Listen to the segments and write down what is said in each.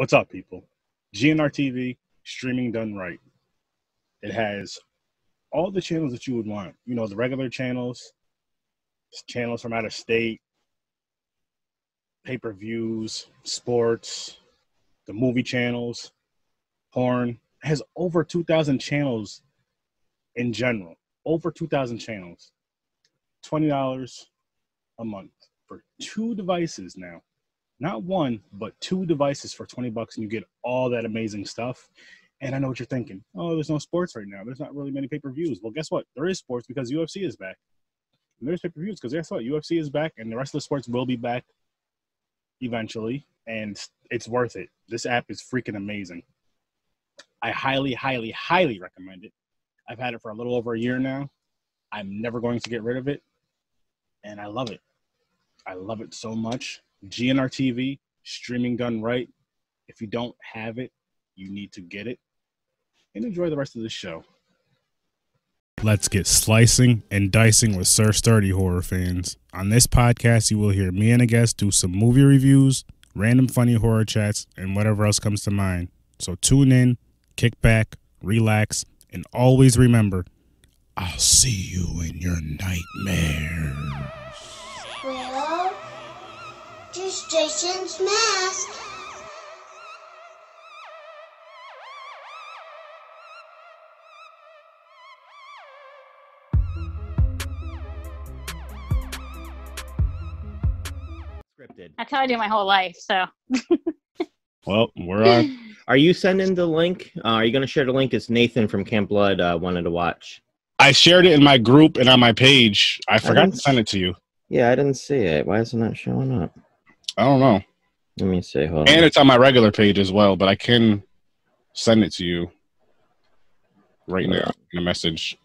What's up, people? GNR TV, streaming done right. It has all the channels that you would want. You know, the regular channels, channels from out of state, pay per views, sports, the movie channels, porn. It has over 2,000 channels in general. Over 2,000 channels. $20 a month for two devices now. Not one, but two devices for 20 bucks, and you get all that amazing stuff. And I know what you're thinking. Oh, there's no sports right now. There's not really many pay per views. Well, guess what? There is sports because UFC is back. And there's pay per views because guess what? UFC is back, and the rest of the sports will be back eventually. And it's worth it. This app is freaking amazing. I highly, highly, highly recommend it. I've had it for a little over a year now. I'm never going to get rid of it. And I love it. I love it so much. GNR TV, streaming done right. If you don't have it, you need to get it. And enjoy the rest of the show. Let's get slicing and dicing with Sir Sturdy horror fans. On this podcast, you will hear me and a guest do some movie reviews, random funny horror chats, and whatever else comes to mind. So tune in, kick back, relax, and always remember I'll see you in your nightmares. Well, Jason's mask. Scripted. That's how I do my whole life. So Well, we're on. Are you sending the link? Uh, are you going to share the link? It's Nathan from Camp Blood uh, wanted to watch. I shared it in my group and on my page. I forgot to send it to you. Yeah, I didn't see it. Why is it not showing up? I don't know. Let me see. Hold And on. it's on my regular page as well, but I can send it to you right now in a message.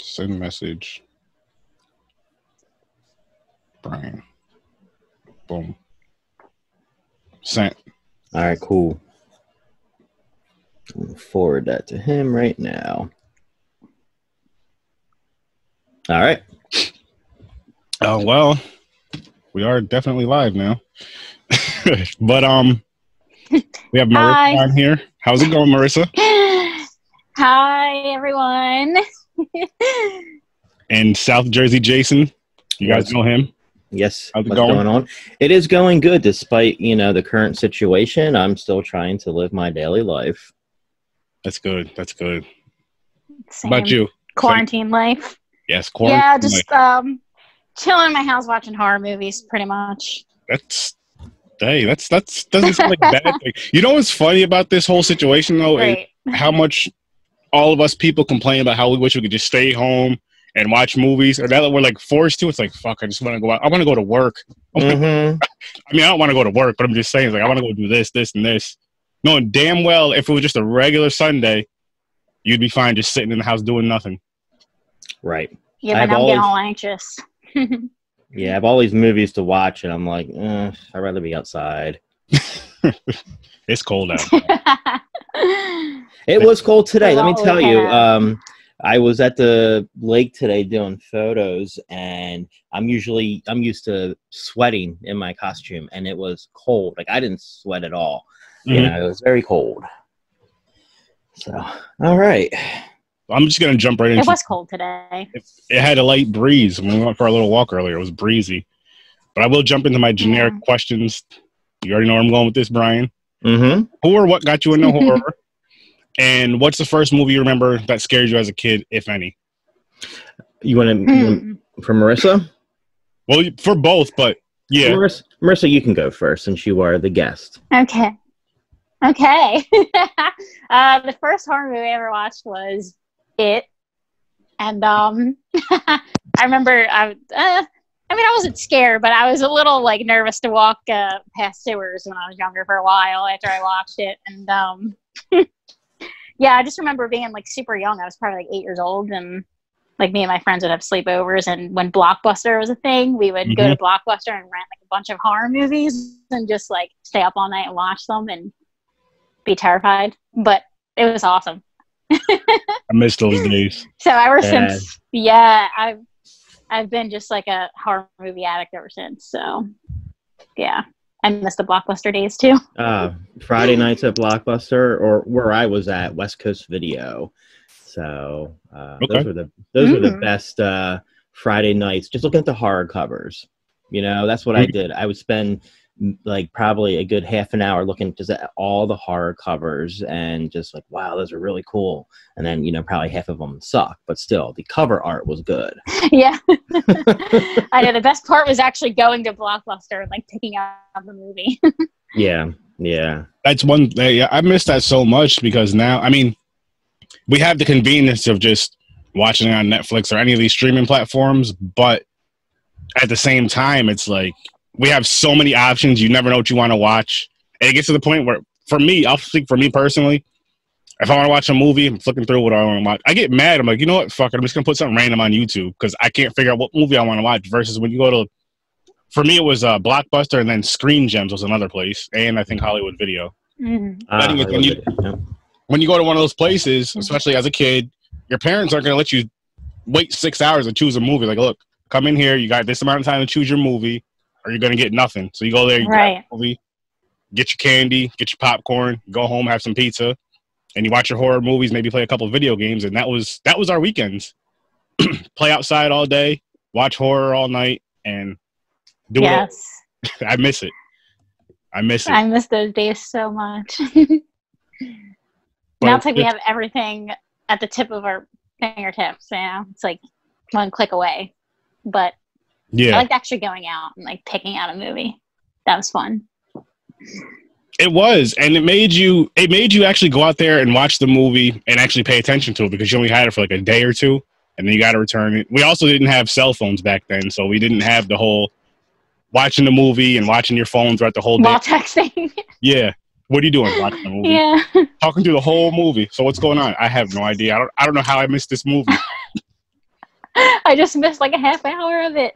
Send message. Brian. Boom. Sent. All right, cool. I'm forward that to him right now. All right. Oh well, we are definitely live now. but um, we have Marissa Hi. on here. How's it going, Marissa? hi everyone. And South Jersey Jason. You guys Yes. know him? Yes. How's it What's going? going on? It is going good despite, you know, the current situation. I'm still trying to live my daily life. That's good. That's good. Same. How about you? Quarantine life. Yes, quarantine. yeah, just um, chilling in my house watching horror movies, pretty much. that's hey, that's that's doesn't sound like a bad thing. You know what's funny about this whole situation though? is Right. how much all of us people complain about how we wish we could just stay home and watch movies, or that we're like forced to. It's like fuck, I just want to go out. I want to go to work. Mm-hmm. I mean, I don't want to go to work, but I'm just saying, like, I want to go do this, this, and this. Knowing damn well if it was just a regular Sunday, you'd be fine just sitting in the house doing nothing. Right. Yeah, I've but I'm getting all anxious. Yeah, I have all these movies to watch, and I'm like, eh, I'd rather be outside. It's cold out. It was cold today. Let me tell you. Um, I was at the lake today doing photos, and I'm usually I'm used to sweating in my costume, and it was cold. Like I didn't sweat at all. You Mhm. know, it was very cold. So, all right. I'm just gonna jump right in. it was cold today. It, it had a light breeze when we went for a little walk earlier. It was breezy, but I will jump into my generic Yeah. questions. You already know where I'm going with this, Brian. Mm-hmm. Who or what got you into horror? And what's the first movie you remember that scared you as a kid, if any? You want to Hmm. for Marissa? Well, for both, but yeah. Marissa? Marissa, you can go first since you are the guest. Okay. Okay. uh, the first horror movie I ever watched was It, and um, I remember I. Uh, I mean, I wasn't scared, but I was a little like nervous to walk uh, past sewers when I was younger for a while after I watched it, and um, yeah, I just remember being like super young. I was probably like eight years old, and like me and my friends would have sleepovers, and when Blockbuster was a thing, we would go to Blockbuster and rent like a bunch of horror movies and just like stay up all night and watch them and be terrified. But it was awesome. I miss those days. So ever Yeah. since, yeah, I've I've been just like a horror movie addict ever since. So, yeah, I miss the blockbuster days too. Uh, Friday nights at Blockbuster, or where I was at West Coast Video. So uh, Okay. those were the those were the best uh, Friday nights. Just looking at the horror covers. You know, that's what I did. I would spend mm, like probably a good half an hour looking just at all the horror covers and just like, wow, those are really cool. And then you know, probably half of them suck, but still, the cover art was good. yeah. I know the best part was actually going to Blockbuster and like picking out the movie. yeah, yeah. That's one. Yeah, I miss that so much because now, I mean, we have the convenience of just watching it on Netflix or any of these streaming platforms, but at the same time, it's like we have so many options. You never know what you want to watch. And it gets to the point where, for me, I'll speak for me personally. If I want to watch a movie, I'm flicking through what I want to watch. I get mad. I'm like, you know what? Fuck it. I'm just gonna put something random on YouTube because I can't figure out what movie I want to watch. Versus when you go to, for me, it was uh, Blockbuster and then Screen Gems was another place, and I think Hollywood Video Mhm. I think Ah, when you- I it. Yeah. when you go to one of those places, especially as a kid, your parents aren't going to let you wait six hours to choose a movie. Like, look, come in here. You got this amount of time to choose your movie, or you're going to get nothing. So you go there, you Right. movie, get your candy, get your popcorn, go home, have some pizza, and you watch your horror movies. Maybe play a couple video games, and that was that was our weekends. play outside all day, watch horror all night, and do Yes. it. I miss it. I miss it. I miss those days so much. Now it's like we have everything at the tip of our fingertips. You know, it's like one click away. But yeah. I liked actually going out and like picking out a movie. That was fun. It was, and it made you. It made you actually go out there and watch the movie and actually pay attention to it because you only had it for like a day or two, and then you got to return it. We also didn't have cell phones back then, so we didn't have the whole watching the movie and watching your phone throughout the whole day. While texting. Yeah, what are you doing? Watching the movie, yeah. talking through the whole movie. So what's going on? I have no idea. I don't. I don't know how I missed this movie. I just missed like a half hour of it.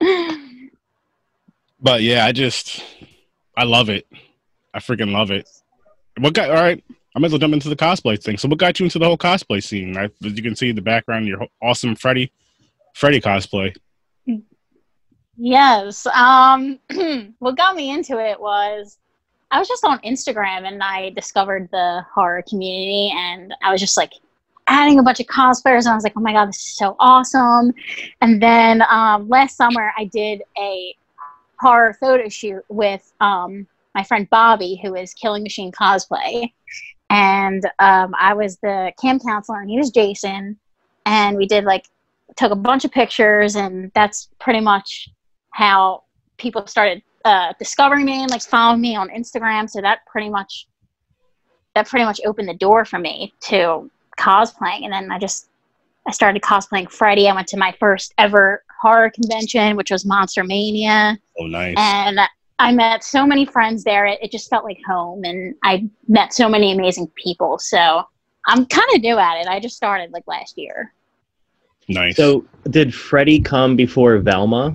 But yeah, I just, I love it. I freaking love it. What got? All right, I might as well jump into the cosplay thing. So, what got you into the whole cosplay scene? I, as you can see in the background, your awesome Freddy, Freddy cosplay. Yes. Um, what got me into it was I was just on Instagram and I discovered the horror community and I was just like adding a bunch of cosplayers and I was like, oh my god, this is so awesome. And then um, last summer I did a horror photo shoot with um, my friend Bobby, who is Killing Machine Cosplay. And um, I was the camp counselor and he was Jason. And we did like, took a bunch of pictures and that's pretty much how people started uh, discovering me and like following me on Instagram. So that pretty much that pretty much opened the door for me to cosplaying. And then I just I started cosplaying Freddy. I went to my first ever horror convention, which was Monster Mania, Oh, nice. and I met so many friends there. It, it just felt like home, and I met so many amazing people. So I'm kind of new at it. I just started like last year. nice. So, did Freddy come before Velma?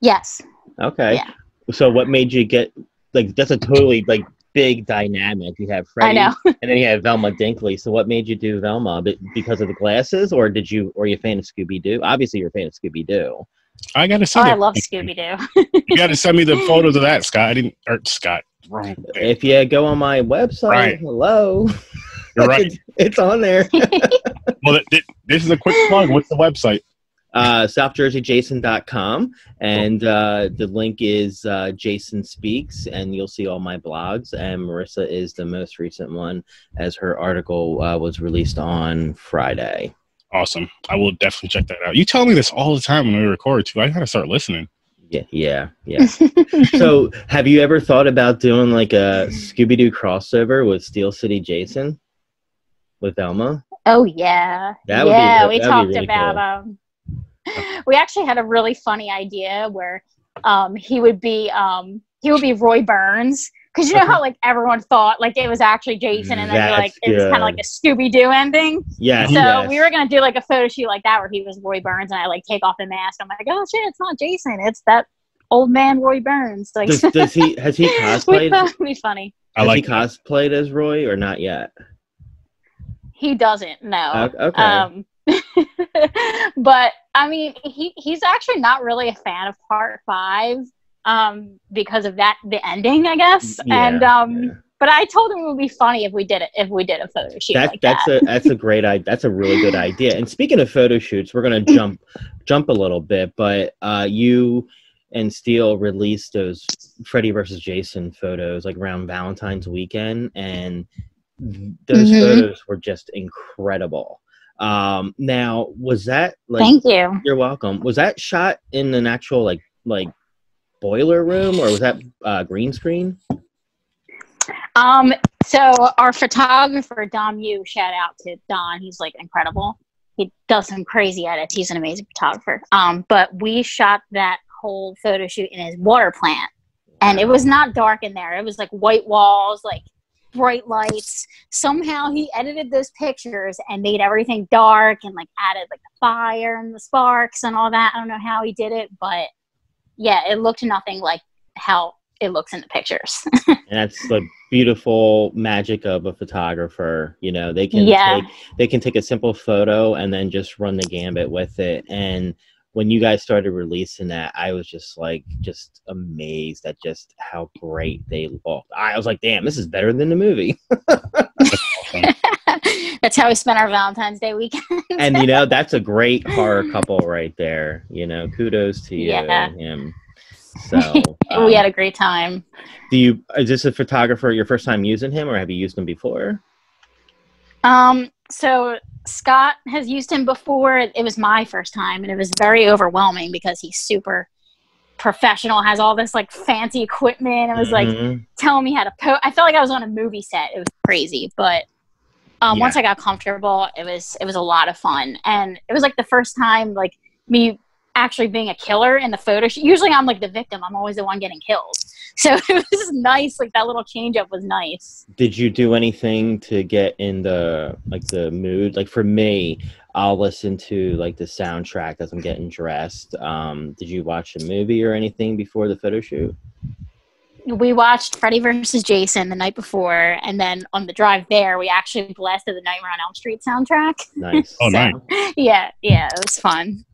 Yes. Okay. Yeah. So, what made you get like that's a totally like big dynamic? You have Freddy, I know. and then you have Velma Dinkley. So, what made you do Velma? Be- Because of the glasses, or did you, or are you a fan of Scooby Doo? Obviously, you're a fan of Scooby Doo. I gotta Oh, I love Scooby Doo. You gotta send me the photos of that, Scott. I didn't. Or Scott. Wrong. If you go on my website, Right. hello, You're right. it's, it's on there. Well, th- th- this is a quick plug. What's the website? Uh, southjerseyjason.com and uh, the link is uh, jason speaks and you'll see all my blogs and marissa is the most recent one as her article uh, was released on friday Awesome. I will definitely check that out. You tell me this all the time when we record too. I gotta start listening. yeah yeah yeah so have you ever thought about doing like a scooby-doo crossover with steel city jason with Velma Oh yeah, That would be yeah. we that'd be talked really about um. We actually had a really funny idea where um he would be um he would be Roy Burns because you know how like everyone thought like it was actually Jason and then you're like That's it was kind of like a Scooby Doo ending. Yeah. So yes. we were gonna do like a photo shoot like that where he was Roy Burns and I like take off the mask. I'm like, oh shit, it's not Jason, it's that old man Roy Burns. Like, does, does he has he cosplayed thought it'd be funny. I like. he cosplayed as roy or not yet He doesn't. No. O- okay Um, but I mean, he he's actually not really a fan of part five. um, because of that the ending, I guess. Yeah, and um, yeah. but I told him it would be funny if we did it if we did a photo shoot That, like that's that. a that's a great idea. That's a really good idea. And speaking of photo shoots, we're gonna jump jump a little bit, but uh, you and Steele released those Freddy versus Jason photos like around Valentine's weekend, and those Mhm. photos were just incredible. Um, now, was that like? Thank you. You're welcome. Was that shot in an actual like like boiler room, or was that uh, green screen? Um, so our photographer Dom Yu, shout out to Don. He's like incredible. He does some crazy edits. He's an amazing photographer. Um, but we shot that whole photo shoot in his water plant, and it was not dark in there. It was like white walls, like bright lights. Somehow he edited those pictures and made everything dark and like added like the fire and the sparks and all that. I don't know how he did it, but yeah, it looked nothing like how it looks in the pictures. and that's the beautiful magic of a photographer you know they can Yeah. take they can take a simple photo and then just run the gambit with it and when you guys started releasing that i was just like just amazed at just how great they looked i was like damn this is better than the movie That's how we spent our Valentine's Day weekend. and you know that's a great horror couple right there you know kudos to you Yeah. and him so um, we had a great time. do you is this a photographer your first time using him or have you used him before Um, so Scott has used him before. It was my first time, and it was very overwhelming because he's super professional, has all this like fancy equipment. It was like Mhm. telling me how to pose. I felt like I was on a movie set. It was crazy, but um, Yeah. once I got comfortable, it was it was a lot of fun, and it was like the first time like me actually being a killer in the photo shoot. Usually, I'm like the victim. I'm always the one getting killed. So it was nice. Like that little change up was nice. did you do anything to get in the like the mood like for me i'll listen to like the soundtrack as i'm getting dressed um did you watch a movie or anything before the photo shoot we watched Freddy versus Jason the night before, and then on the drive there, we actually blasted the Nightmare on Elm Street soundtrack. nice Oh, nice. Yeah, yeah, it was fun.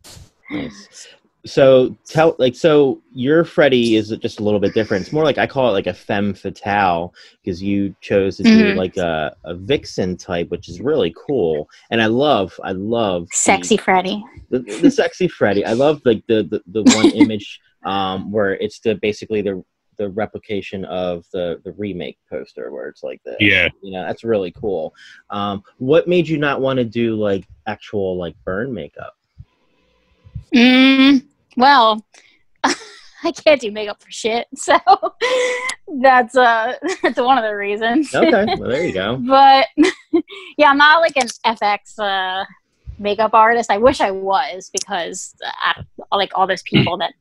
Nice so tell like so your freddy is just a little bit different it's more like i call it like a femme fatale because you chose to do Mhm. like a, a vixen type which is really cool and i love i love the- Sexy Freddy. the, the sexy Freddy. I love like the, the the one image um where it's the basically the the replication of the the remake poster where it's like the Yeah. you know that's really cool. Um, what made you not want to do like actual like burn makeup? Mm, well, I can't do makeup for shit, so that's uh that's one of the reasons. Okay, well there you go. but yeah, I'm not like an FX uh, makeup artist. I wish I was because I, like all those people that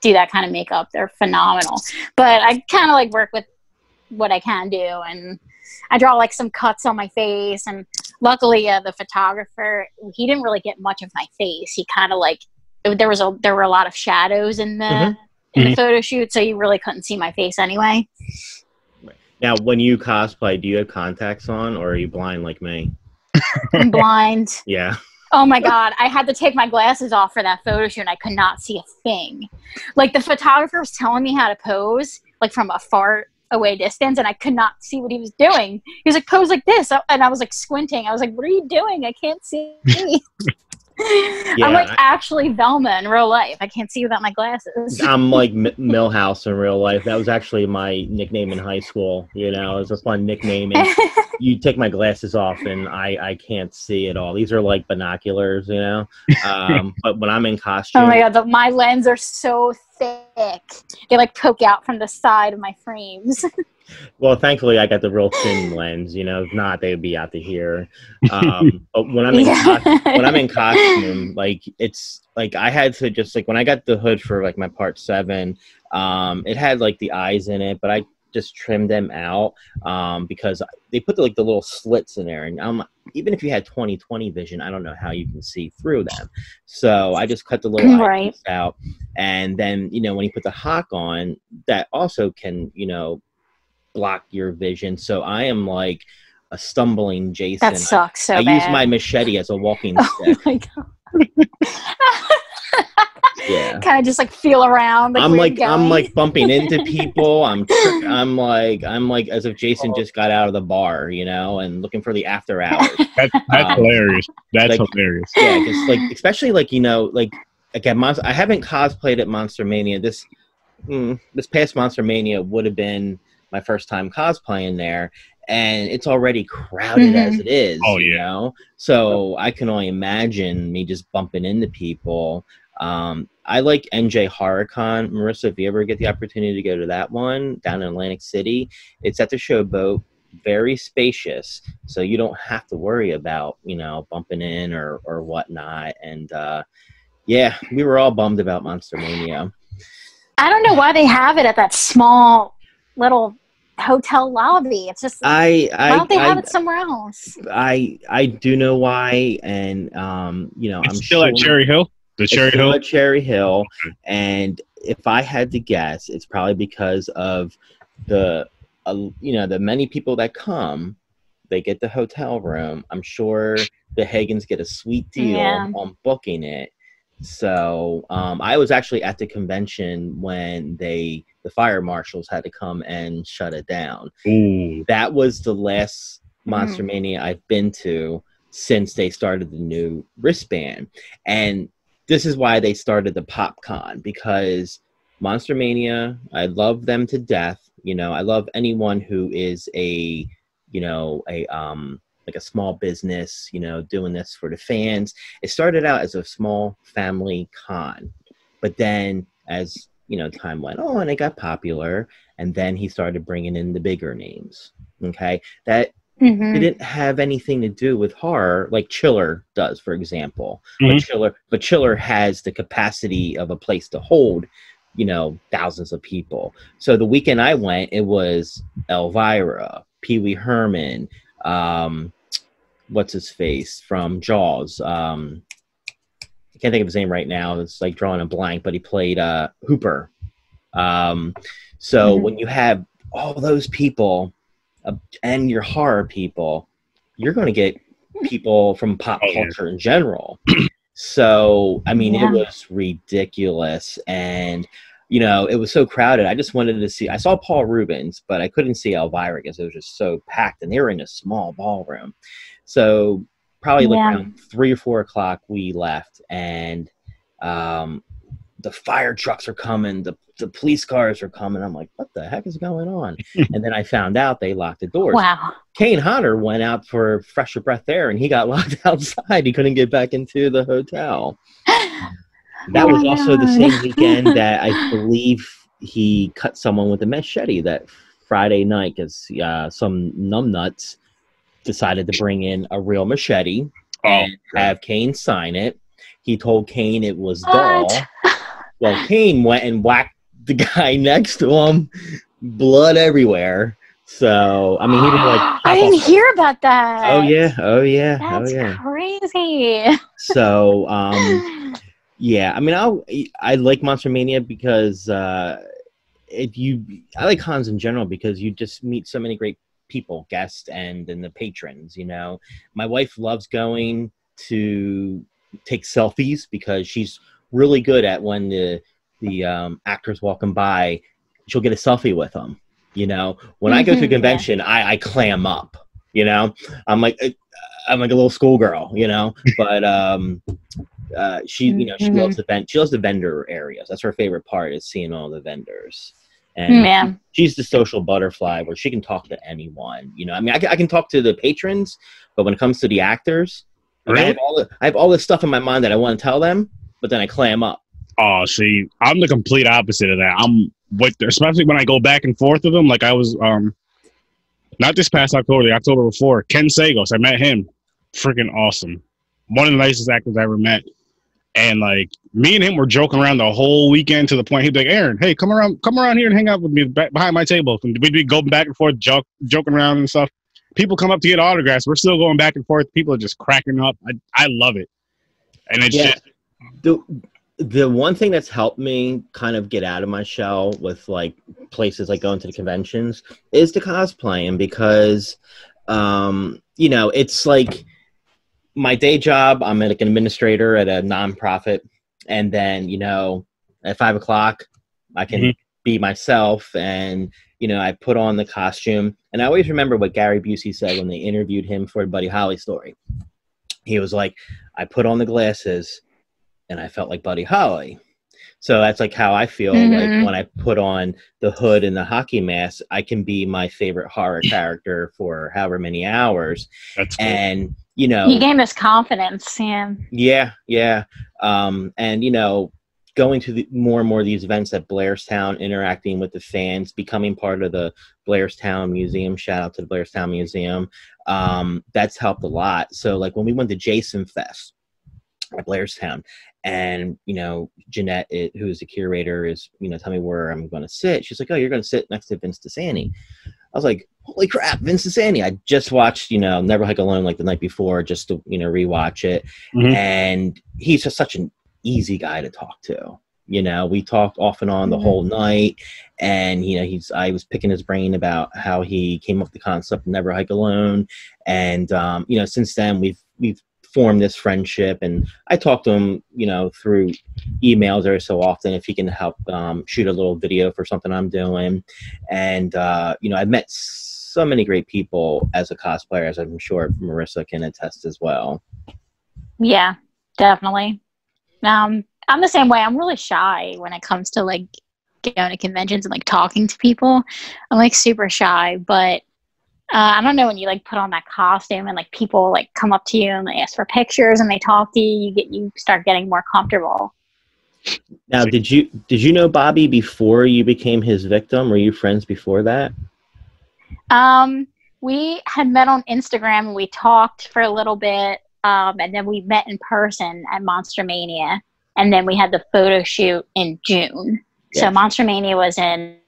do that kind of makeup, they're phenomenal. But I kind of like work with what I can do, and I draw like some cuts on my face. And luckily, uh, the photographer he didn't really get much of my face. He kind of like it- there was a there were a lot of shadows in the Mhm. in the Mhm. photo shoot, so you really couldn't see my face anyway. Now, when you cosplay, do you have contacts on, or are you blind like me? I'm blind. Yeah. Oh my god, I had to take my glasses off for that photo shoot and I could not see a thing. Like the photographer was telling me how to pose, like from a far away distance, and I could not see what he was doing. He was like, pose like this. And I was like squinting. I was like, what are you doing? I can't see. I'm like actually Velma in real life. I can't see without my glasses. I'm like M- Milhouse in real life. That was actually my nickname in high school. You know, it was a fun nickname. And you take my glasses off, and I I can't see at all. These are like binoculars, you know. Um, but when I'm in costume, oh my god, the, my lens are so thick. They like poke out from the side of my frames. Well, thankfully I got the real thin lens. You know, if not, they would be out to here. Um, but when I'm in Yeah. cos- when I'm in costume, like it's like I had to just like when I got the hood for like my part seven, um, it had like the eyes in it, but I just trimmed them out um, because they put the, like the little slits in there, and um, even if you had 20/20 vision, I don't know how you can see through them. So I just cut the little Right. eyes out, and then you know when you put the hawk on, that also can you know block your vision. So I am like a stumbling Jason. that sucks so I bad. use my machete as a walking Oh stick. my god. Yeah. kind of just like feel around. Like, I'm like you're I'm like bumping into people. I'm tr- I'm like I'm like as if Jason just got out of the bar, you know, and looking for the after hours. That's that's Um, hilarious. That's like- hilarious. yeah, because like especially like you know like again, Monster, I haven't cosplayed at Monster Mania. This mm, this past Monster Mania would have been my first time cosplaying there, and it's already crowded as it is. Oh, you yeah. know, so I can only imagine me just bumping into people. Um, I like NJ HorrorCon. Marissa, if you ever get the opportunity to go to that one down in Atlantic City, it's at the Showboat. Very spacious, so you don't have to worry about you know bumping in or or whatnot. And uh, yeah, we were all bummed about Monster Mania. I don't know why they have it at that small little hotel lobby. It's just I why don't they have I, it somewhere else? I I do know why, and um, you know, It's I'm still sure at Cherry Hill. The It's Cherry still Hill. at Cherry Hill, and if I had to guess, it's probably because of the, uh, you know, the many people that come, they get the hotel room. I'm sure the Hagans get a sweet deal Yeah. on booking it. So um, I was actually at the convention when they the fire marshals had to come and shut it down Ooh. that was the last Monster Mania I've been to since they started the new wristband. And this is why they started the PopCon because Monster Mania, I love them to death. You know, I love anyone who is a, you know, a um like a small business, you know, doing this for the fans. It started out as a small family con, but then as you know, time went on, it got popular, and then he started bringing in the bigger names. Okay, that Mhm. didn't have anything to do with horror, like Chiller does, for example. But Mhm. Chiller, but Chiller has the capacity of a place to hold, you know, thousands of people. So the weekend I went, it was Elvira, Pee Wee Herman, um, what's his face from Jaws. Um, I can't think of his name right now. It's like drawing a blank, but he played uh, Hooper. Um, so Mhm. when you have all those people uh, and your horror people, you're going to get people from pop Oh, yeah. culture in general. so, I mean, Yeah. it was ridiculous. And, you know, it was so crowded. I just wanted to see, I saw Paul Reubens, but I couldn't see Elvira because it was just so packed and they were in a small ballroom. So, probably like Yeah. around three or four o'clock, we left. And, um, the fire trucks are coming, the, the police cars are coming. I'm like, what the heck is going on? and then I found out they locked the doors. Wow. Kane Hodder went out for fresher breath air and he got locked outside. He couldn't get back into the hotel. That Oh was my also the same weekend that I believe he cut someone with a machete that Friday night because uh, some numbnuts decided to bring in a real machete Oh, and have Kane sign it. He told Kane it was dull. What? Well, Kane went and whacked the guy next to him, blood everywhere. So I mean, he didn't like. I didn't off- hear about that. Oh yeah, oh yeah, That's oh yeah. crazy. So um, yeah, I mean, I I like Monster Mania because uh, it you I like cons in general because you just meet so many great people, guests, and and the patrons. You know, my wife loves going to take selfies because she's really good at when the the um, actors walking by, she'll get a selfie with them. You know, when I go to a Mhm, yeah. convention, I, I clam up. You know, I'm like uh, I'm like a little schoolgirl. You know, but um, uh, she you know she Mhm. loves the vend- she loves the vendor areas. That's her favorite part is seeing all the vendors. And Yeah. she's the social butterfly where she can talk to anyone. You know, I mean, I can, I can talk to the patrons, but when it comes to the actors, I, mean, I have all the, I have all this stuff in my mind that I want to tell them, but then I clam up. Oh, see, I'm the complete opposite of that. I'm with, especially when I go back and forth with them. Like I was, um, not this past October, the October before. Ken Sagoes, I met him. Freaking awesome. One of the nicest actors I ever met. And like me and him were joking around the whole weekend to the point he'd be like, "Aaron, hey, come around, come around here and hang out with me back behind my table." And we'd be going back and forth, joke, joking around and stuff. People come up to get autographs. We're still going back and forth. People are just cracking up. I, I love it. And it's Yeah. just the the one thing that's helped me kind of get out of my shell with like places like going to the conventions is the cosplaying because um you know it's like my day job i'm like an administrator at a nonprofit and then you know at five o'clock I can Mhm. be myself and you know I put on the costume and I always remember what Gary Busey said when they interviewed him for Buddy Holly story. He was like, I put on the glasses and I felt like Buddy Holly. So that's like how I feel Mhm. like when I put on the hood and the hockey mask, I can be my favorite horror character for however many hours. That's cool. And you know, You gain this confidence, yeah. yeah, yeah. Um, and you know, going to the, more and more of these events at Blairstown, interacting with the fans, becoming part of the Blairstown Museum. Shout out to the Blairstown Museum. Um, that's helped a lot. So, like when we went to Jason Fest at Blairstown, and you know, Jeanette, it, who's the curator, is you know, tell me where I'm going to sit. She's like, "Oh, you're going to sit next to Vince DiSanti." I was like, "Holy crap, Vince DiSanti!" I just watched, you know, Never Hike Alone like the night before, just to you know rewatch it Mhm. and he's just such an easy guy to talk to you know we talked off and on the Mhm. whole night and you know he's i was picking his brain about how he came up with the concept of never hike alone and um, you know since then we've we've formed this friendship and i talk to him you know through emails every so often if he can help um, shoot a little video for something i'm doing and uh, you know i've met so many great people as a cosplayer as i'm sure marissa can attest as well Yeah, definitely. Um, I'm the same way. I'm really shy when it comes to like going to conventions and like talking to people. I'm like super shy, but uh, I don't know when you like put on that costume and like people like come up to you and they ask for pictures and they talk to you. You get you start getting more comfortable. Now, did you did you know Bobby before you became his victim? Were you friends before that? Um, we had met on Instagram and we talked for a little bit. Um, and then we met in person at Monster Mania. And then we had the photo shoot in June. So Yeah. Monster Mania was in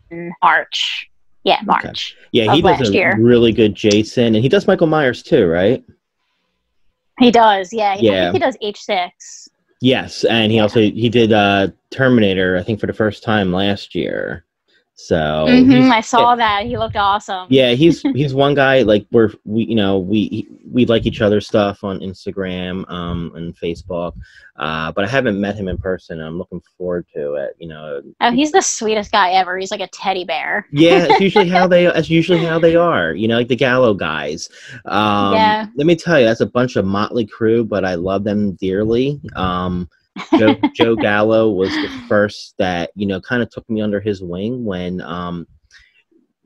March. Yeah, March. Yeah, he does a year. really good Jason, and he does Michael Myers too, right? He does. Yeah. I Yeah. he does H6. Yes, and he Yeah. also he did uh, Terminator, I think, for the first time last year. So hmm Oh, I saw that. He looked awesome. yeah, he's he's one guy like we're we you know we we like each other's stuff on Instagram um and Facebook, uh, but I haven't met him in person. I'm looking forward to it. You know, Oh, he's the sweetest guy ever. He's like a teddy bear. yeah, it's usually how they that's usually how they are. You know, like the Gallo guys. Um, Yeah. Let me tell you, that's a bunch of motley crew, but I love them dearly. Um, Joe, Joe Gallo was the first that you know kind of took me under his wing when um,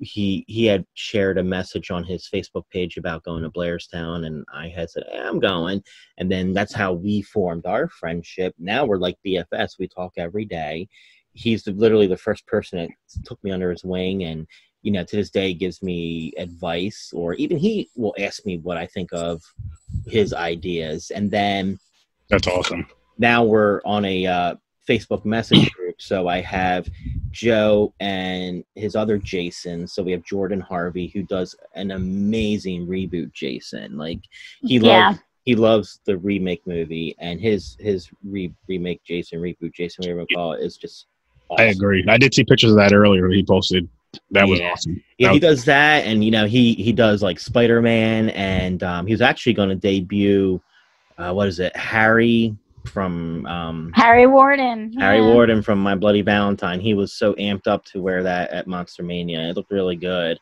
he he had shared a message on his Facebook page about going to Blairstown, and I had said hey, I'm going, and then that's how we formed our friendship. Now we're like BFS. We talk every day. He's the, literally the first person that took me under his wing, and you know to this day gives me advice, or even he will ask me what I think of his ideas, and then That's awesome. Now we're on a uh, Facebook message group. So I have Joe and his other Jason. So we have Jordan Harvey, who does an amazing reboot Jason. Like he Yeah. loves he loves the remake movie, and his his re- remake Jason reboot Jason, whatever you call it, is just. I agree. I did see pictures of that earlier. He posted. That was Yeah. awesome. Yeah, That he was- does that, and you know he he does like Spider Man, and um, he was actually going to debut. Uh, what is it, Harry from um, Harry Warden. Harry yeah. Warden from My Bloody Valentine. He was so amped up to wear that at Monster Mania. It looked really good.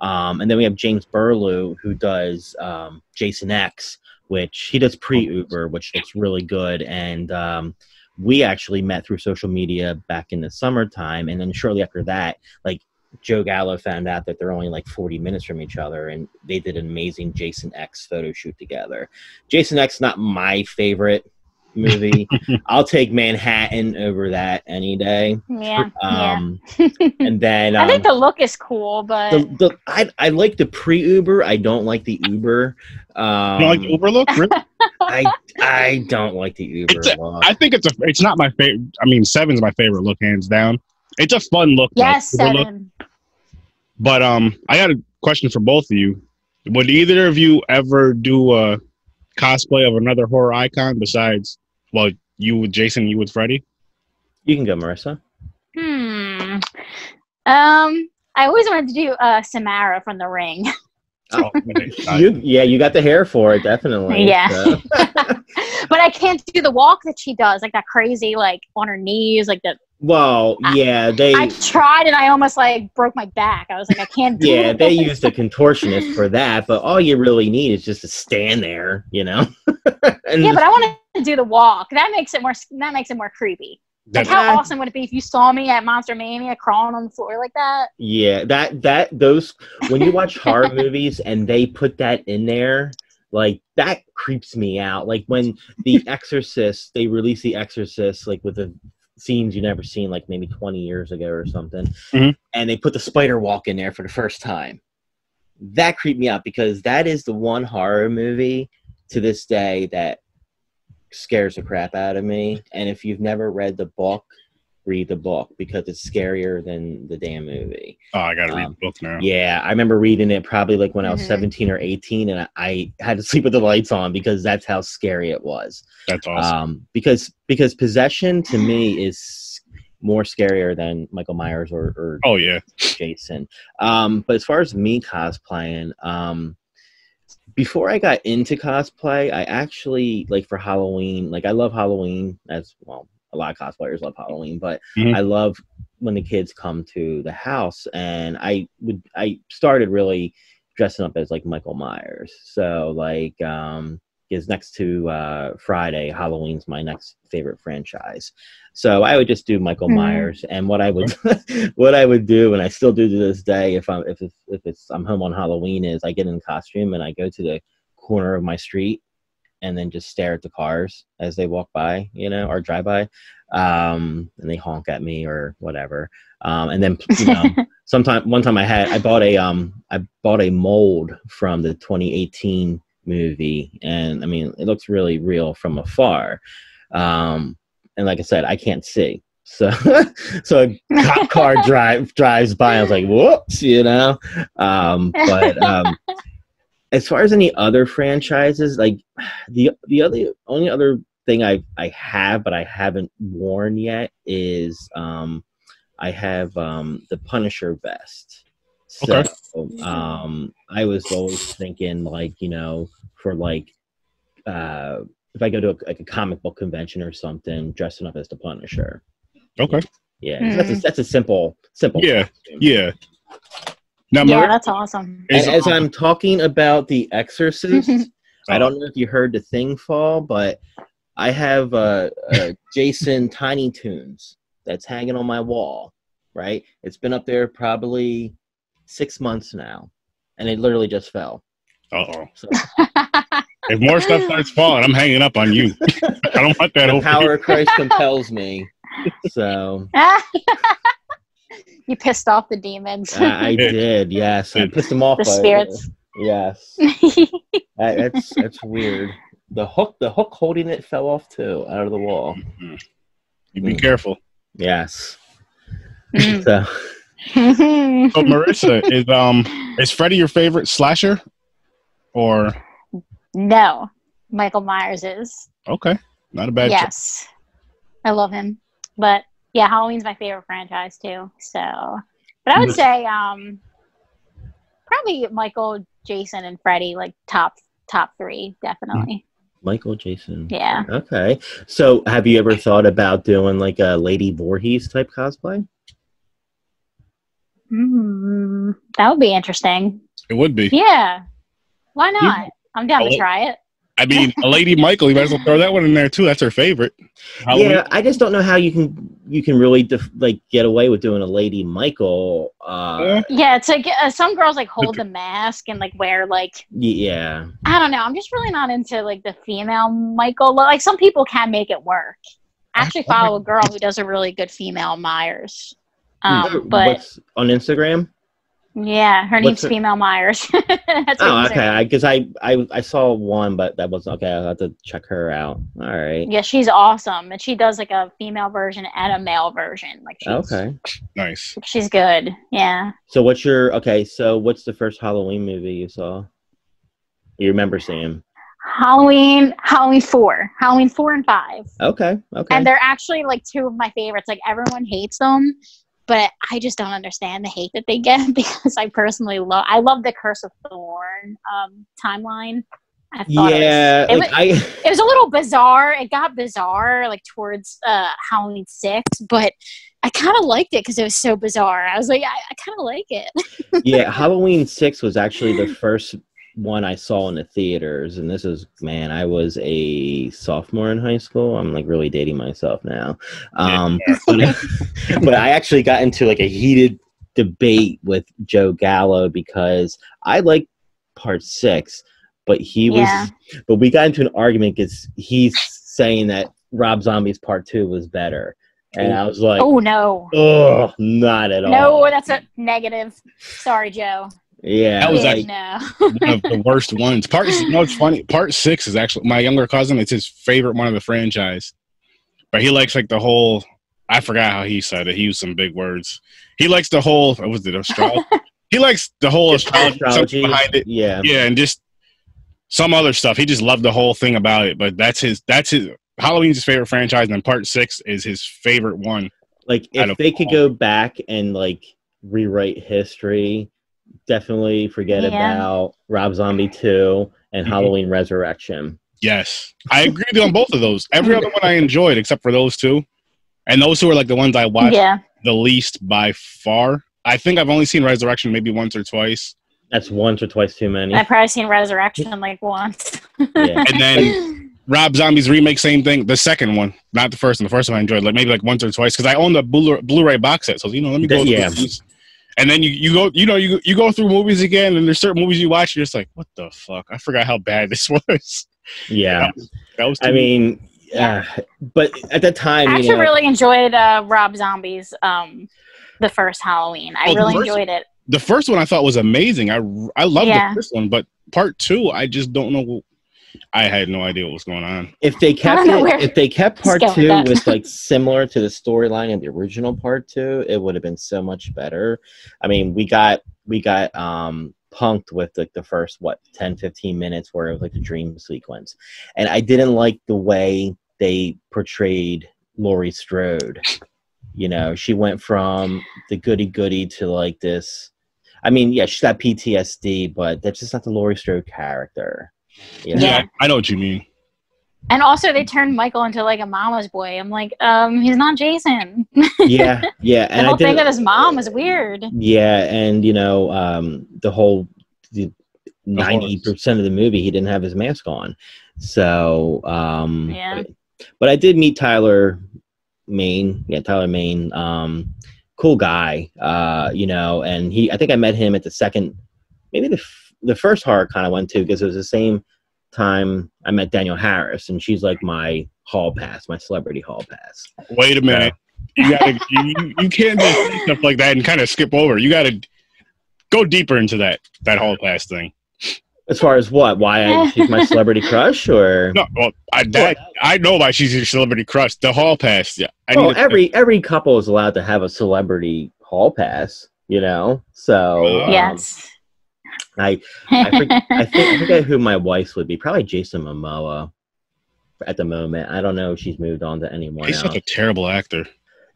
Um, and then we have James Burlew who does um, Jason X, which he does pre Uber, which looks really good. And um, we actually met through social media back in the summertime. And then shortly after that, like Joe Gallo found out that they're only like 40 minutes from each other, and they did an amazing Jason X photo shoot together. Jason X, not my favorite movie. I'll take Manhattan over that any day. Yeah. Um, and then yeah. I um, think the look is cool, but the, the I, I like the pre Uber. I don't like the Uber. Um, You don't like Uber look? Really? I I don't like the Uber a- look. I think it's a. It's not my favorite. I mean, seven's my favorite look, hands down. It's a fun look. though, yes, Uber look. seven. But um, I got a question for both of you. Would either of you ever do a cosplay of another horror icon besides, well, you with Jason, you with Freddy? you can go, Marissa. Hmm. Um, I always wanted to do uh, Samara from The Ring. Oh, You, yeah, you got the hair for it, definitely. Yeah. so. but I can't do the walk that she does, like that crazy, like on her knees, like the. Well, I- yeah, they I tried and I almost like broke my back. I was like, I can't do yeah they used a contortionist for that, but all you really need is just to stand there, you know. and Yeah, but I want to do the walk. That makes it more. That makes it more creepy. Like, how awesome would it be if you saw me at Monster Mania crawling on the floor like that? Yeah, that that those when you watch horror movies and they put that in there, like that creeps me out. Like when The Exorcist, they release The Exorcist like with the scenes you never seen like maybe 20 years ago or something. Mhm. And they put the spider walk in there for the first time. That creeped me out because that is the one horror movie to this day that scares the crap out of me. And if you've never read the book, read the book because it's scarier than the damn movie. oh, I gotta read Um, the book now. Yeah, I remember reading it probably like when I was Mhm. 17 or 18, and I, I had to sleep with the lights on because that's how scary it was. That's awesome. Um, because because possession to me is more scarier than Michael Myers or, or oh yeah. Jason. Um, but as far as me cosplaying, um, before I got into cosplay, I actually like for Halloween. Like I love Halloween as well. A lot of cosplayers love Halloween, but Mhm. I love when the kids come to the house. And I would I started really dressing up as like Michael Myers. So like um is next to uh Friday, Halloween's my next favorite franchise. So I would just do Michael Mhm. Myers and what I would what I would do and I still do to this day if I'm if it's, if it's I'm home on Halloween is I get in costume and I go to the corner of my street and then just stare at the cars as they walk by, you know, or drive by. Um, and they honk at me or whatever. Um, and then you know, sometime one time I had I bought a um I bought a mold from the 2018 movie, and I mean it looks really real from afar. Um, and like I said, I can't see. So, so a cop car drive drives by. I was like, "Whoops," you know. Um, but um, as far as any other franchises, like the the other only other thing I I have but I haven't worn yet is um, I have um, the Punisher vest. So, Okay. um, I was always thinking like you know for like uh, if I go to a, like a comic book convention or something, dressing up as the Punisher. Okay. Yeah, 'cause that's a, that's a simple simple. Yeah. costume. Yeah. Now, yeah, Mar- that's awesome. is, And as um, I'm talking about The Exorcist, I don't know if you heard the thing fall, but I have uh, uh, Jason Tiny Toons that's hanging on my wall. Right, it's been up there probably six months now, and it literally just fell. uh-oh. So If more stuff starts falling, I'm hanging up on you. I don't want that the over power here. of Christ compels me. So you pissed off the demons. I, I did, yes. I pissed them off. the by- spirits. Yes, That- that's that's weird. The hook, the hook holding it fell off too, out of the wall. Mhm. You be Mm. careful. Yes. Mm. So So Marissa, is um is Freddy your favorite slasher? Or no, Michael Myers is. okay, not a bad choice. yes, I love him. But yeah, Halloween's my favorite franchise too. So, but I would say um, probably Michael, Jason, and Freddy like top top three definitely. Michael Jason. Yeah. Okay. So have you ever thought about doing like a Lady Voorhees type cosplay? Mm, that would be interesting. It would be. Yeah. Why not? I'm down to try it. I mean, a Lady Michael. You might as well throw that one in there too. That's her favorite. Halloween. Yeah, I just don't know how you can you can really def- like get away with doing a Lady Michael. Uh, Yeah. Yeah, it's like uh, some girls like hold the mask and like wear like yeah. I don't know. I'm just really not into like the female Michael. Like some people can make it work. I actually follow a girl who does a really good female Myers. Um, but What's on Instagram? Yeah, her what's name's her- Female Myers. That's Oh, okay. Because I, I I saw one, but that was okay. I'll have to check her out. All right. Yeah, she's awesome, and she does like a female version and a male version. Like she's, Okay. Nice. she's good. Yeah. So what's your okay? So what's the first Halloween movie you saw? You remember seeing? Halloween, Halloween four, Halloween four and five. Okay. Okay. and they're actually like two of my favorites. Like everyone hates them, but I just don't understand the hate that they get because I personally love. I love the Curse of Thorn um, timeline. I thought Yeah, it was, it, like was, I it was a little bizarre. It got bizarre like towards uh, Halloween six, but I kind of liked it because it was so bizarre. I was like, I, I kind of like it. yeah, Halloween six was actually the first one I saw in the theaters, and this is man, I was a sophomore in high school. I'm like really dating myself now, um, but, but I actually got into like a heated debate with Joe Gallo because I like part six, but he was, Yeah. but we got into an argument because he's saying that Rob Zombie's part two was better, and I was like, oh no, oh, not at all. no, that's a negative. Sorry, Joe. Yeah, That was like, no. one of the worst ones. Part you know it's funny. Part six is actually my younger cousin. It's his favorite one of the franchise, but he likes like the whole. I forgot how he said it. He used some big words. He likes the whole. What was it astrology? he likes the whole astrology, astrology. behind it. Yeah. Yeah, and just some other stuff. He just loved the whole thing about it. But that's his. That's his. Halloween's his favorite franchise, and then Part Six is his favorite one. Like if they could all. go back and like rewrite history, definitely forget Yeah. about Rob Zombie 2 and Mhm. Halloween Resurrection. Yes, I agreed on both of those. Every other one I enjoyed except for those two, and those two are like the ones I watched yeah, the least by far. I think I've only seen Resurrection maybe once or twice, That's once or twice too many. I've probably seen Resurrection like once. Yeah. and then Rob Zombie's remake, same thing. The second one, not the first one. The first one I enjoyed like maybe like once or twice because I own the Blu- Blu-ray box set. So you know, let me go. Yeah. these. And then you, you go you know you you go through movies again and there's certain movies you watch you're just like what the fuck I forgot how bad this was. yeah. That was I too- mean, uh, but at the time, I you actually know, really enjoyed uh, Rob Zombie's um, the first Halloween. I Oh, really first- enjoyed it. the first one I thought was amazing. I I loved Yeah. the first one, but part two I just don't know. I had no idea what was going on. if they kept it, if they kept part two that. with like similar to the storyline of the original part two, it would have been so much better. I mean, we got we got um punked with like the first what 10 15 minutes where it was like the dream sequence and i didn't like the way they portrayed laurie strode you know she went from the goody goody to like this i mean yeah she's got ptsd but that's just not the laurie strode character you know? Yeah. I know what you mean. And also, they turned Michael into like a mama's boy. I'm like, um, he's not Jason. yeah yeah and i whole thing didn't with his mom was weird. Yeah, and you know, um, the whole ninety percent of the movie, he didn't have his mask on. So, um, Yeah. but, but I did meet Tyler Mane. Yeah, Tyler Mane. Um, cool guy. Uh, you know, and he. I think I met him at the second, maybe the f- the first horror kind of went to because it was the same time I met Danielle Harris, and she's like my hall pass, my celebrity hall pass. Wait a minute. You gotta you, you- can't just say stuff like that and kind of skip over. You gotta go deeper into that that whole pass thing. As far as what? Why I, she's my celebrity crush, or No, well, I that, I know why she's your celebrity crush. The hall pass. Yeah, I well, need to- every every couple is allowed to have a celebrity hall pass, you know. So Oh. um, yes. I I, for, I think I forget who my wife's would be. Probably Jason Momoa. At the moment, I don't know if she's moved on to anyone He's else. such a terrible actor.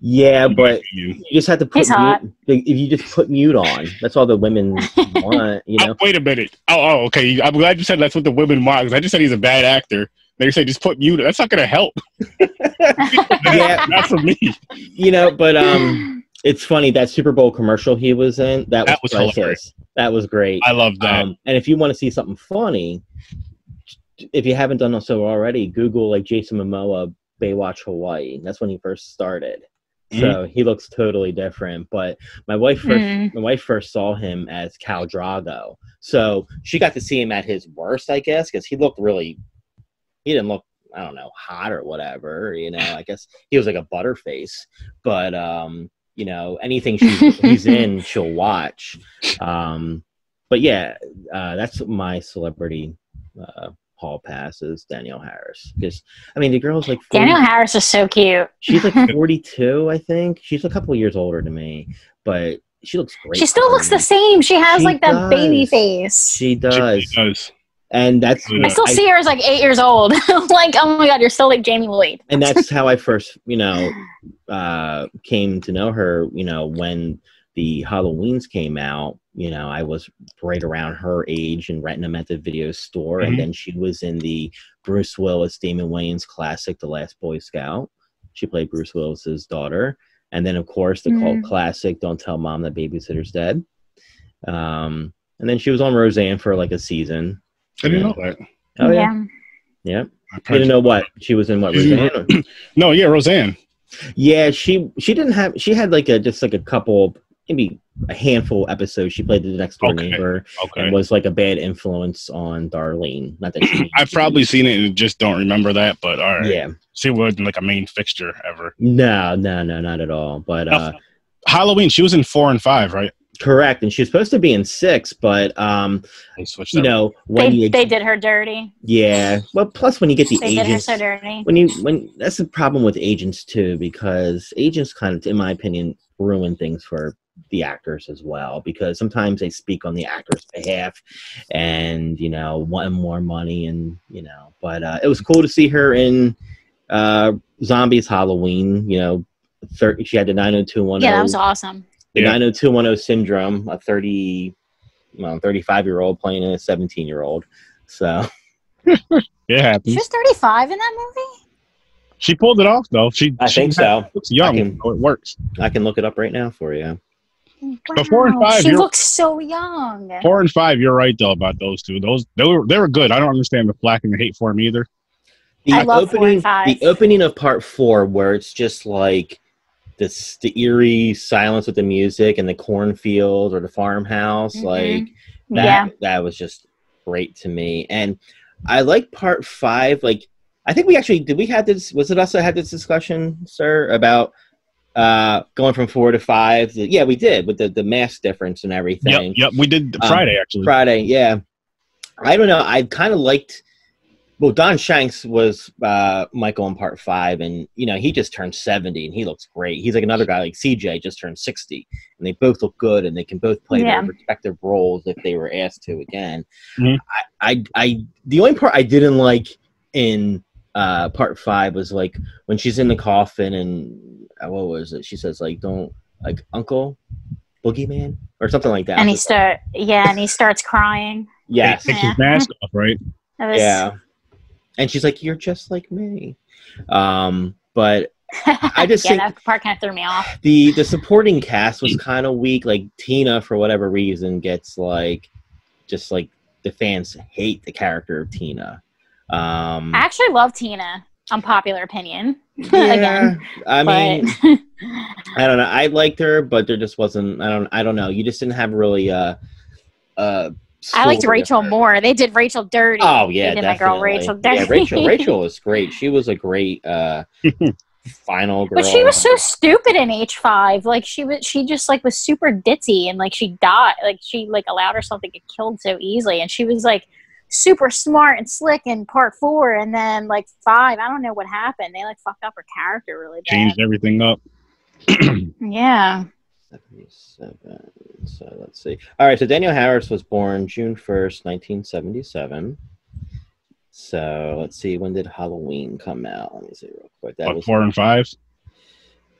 yeah, but You- you just have to put He's hot. mute, if you just put mute on. That's all the women want, you know. Oh, wait a minute. Oh, oh, okay. I'm glad you said that's what the women want. 'cause I just said he's a bad actor. They say just put mute. That's not gonna help. Yeah. not for me. You know, but um, it's funny that Super Bowl commercial he was in. That was, That was priceless. hilarious. That was great. I love that. Um, and if you want to see something funny, if you haven't done so already, Google like Jason Momoa Baywatch Hawaii. That's when he first started. So he looks totally different. But my wife first, Mm. my wife first saw him as Khal Drogo. So she got to see him at his worst, I guess, because he looked really. He didn't look, I don't know, hot or whatever. You know, I guess he was like a butterface. But um, you know, anything she's, he's in, she'll watch. Um, but yeah, uh, that's my celebrity uh, hall pass is Danielle Harris. Because I mean, the girl's like 40, Danielle Harris is so cute. she's like forty two, I think. She's a couple years older than me, but she looks great. She still looks the Um, same. She has She like that baby face. She She does, does. And that's I I still I- see her as like eight years old. like, oh my god, you're still like Jamie Lloyd. and that's how I first, you know, uh, came to know her. You know, when the Halloweens came out, you know, I was right around her age and renting them at the video store, Mhm. and then she was in the Bruce Willis, Damon Wayans classic, The Last Boy Scout. She played Bruce Willis's daughter, and then of course the cult Mm. classic, Don't Tell Mom That Babysitter's Dead. Um, and then she was on Roseanne for like a season. I didn't know that. Oh yeah, yeah. I You didn't know what she was in? What She's in- Roseanne? No, yeah, Roseanne. Yeah, she she didn't have she had like a just like a couple maybe a handful episodes. She played the next door Okay. neighbor Okay. and was like a bad influence on Darlene. Not that she I've probably seen it and just don't remember that, but all right. yeah. She wasn't like a main fixture ever. No, no, no, not at all. But uh Halloween, she was in four and five, right? Correct. And she was supposed to be in six, but um, They switched you that. know, They, when you they did her dirty. yeah. Well plus when you get the They did her agents so dirty. when you when that's the problem with agents too because agents kind of in my opinion ruin things for the actors as well because sometimes they speak on the actor's behalf and you know want more money and you know but uh, it was cool to see her in uh zombies halloween you know 30, she had the 90210 Yeah, that was awesome. The Yeah. 90210 syndrome a 30 well 35 year old playing a 17 year old so it She happens. was 35 in that movie? She pulled it off though. She i she think so looks young. I can- so it works. i can look it up right now for you But four and five, She looks so young. Four and five, you're right though about those two. Those they were they were good. I don't understand the flack and the hate for them either. The I love four and five. the opening of part four, where it's just like this, the eerie silence with the music and the cornfield or the farmhouse, Mhm. like that. Yeah. That was just great to me, and I like part five. Like, I think we actually did. We had this. Was it us that had this discussion, sir, about uh going from four to five? Yeah, we did with the the mass difference and everything. Yep, yep. We did Um, Friday actually. Friday, yeah. I don't know. I kind of liked. Well, Don Shanks was uh, Michael in part five, and you know he just turned seventy, and he looks great. He's like another guy like CJ just turned sixty, and they both look good, and they can both play Yeah. their respective roles if they were asked to again. Mhm. I, I, I, the only part I didn't like in uh, part five was like when she's in the coffin, and uh, what was it? She says like, "Don't like Uncle Boogeyman" or something like that. And he start yeah, and he starts crying. yes, Takes his mask off, right? Was, yeah and she's like you're just like me um but I just yeah, think- that part kind of threw me off. the the supporting cast was kind of weak like tina for whatever reason gets like just like the fans hate the character of tina um I actually love Tina. Unpopular opinion. yeah, Again, i mean i don't know i liked her but there just wasn't i don't i don't know you just didn't have really uh uh I liked Rachel her. more. They did Rachel dirty. Oh yeah, they did my girl Rachel dirty. Yeah, Rachel. Rachel was great. She was a great uh, final girl. But she was so stupid in H five. Like she was, she just like was super ditzy and like she died. Like she like allowed herself to get killed so easily. And she was like super smart and slick in part four. And then like five, I don't know what happened. They like fucked up her character really bad. Changed everything up. Yeah. 77. So let's see. All right. So Danielle Harris was born June 1st, 1977. So let's see. When did Halloween come out? Let me see real quick. That What, was four and five.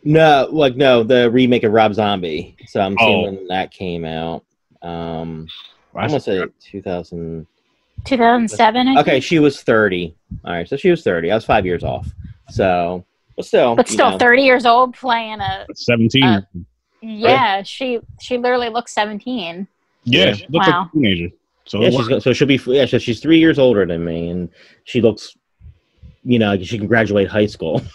no, like no, the remake of Rob Zombie. So I'm seeing Oh. when that came out. Um, I I'm gonna say 2000. Two thousand seven. Okay, she was 30. All right, so she was 30. I was five years off. So, but still, But you still know. thirty years old playing a Seventeen. Uh, yeah, she she literally looks seventeen. yeah, yeah. she looked Wow. like a teenager. So Yeah, she's, so she'll be yeah. So she's three years older than me, and she looks, you know, she can graduate high school.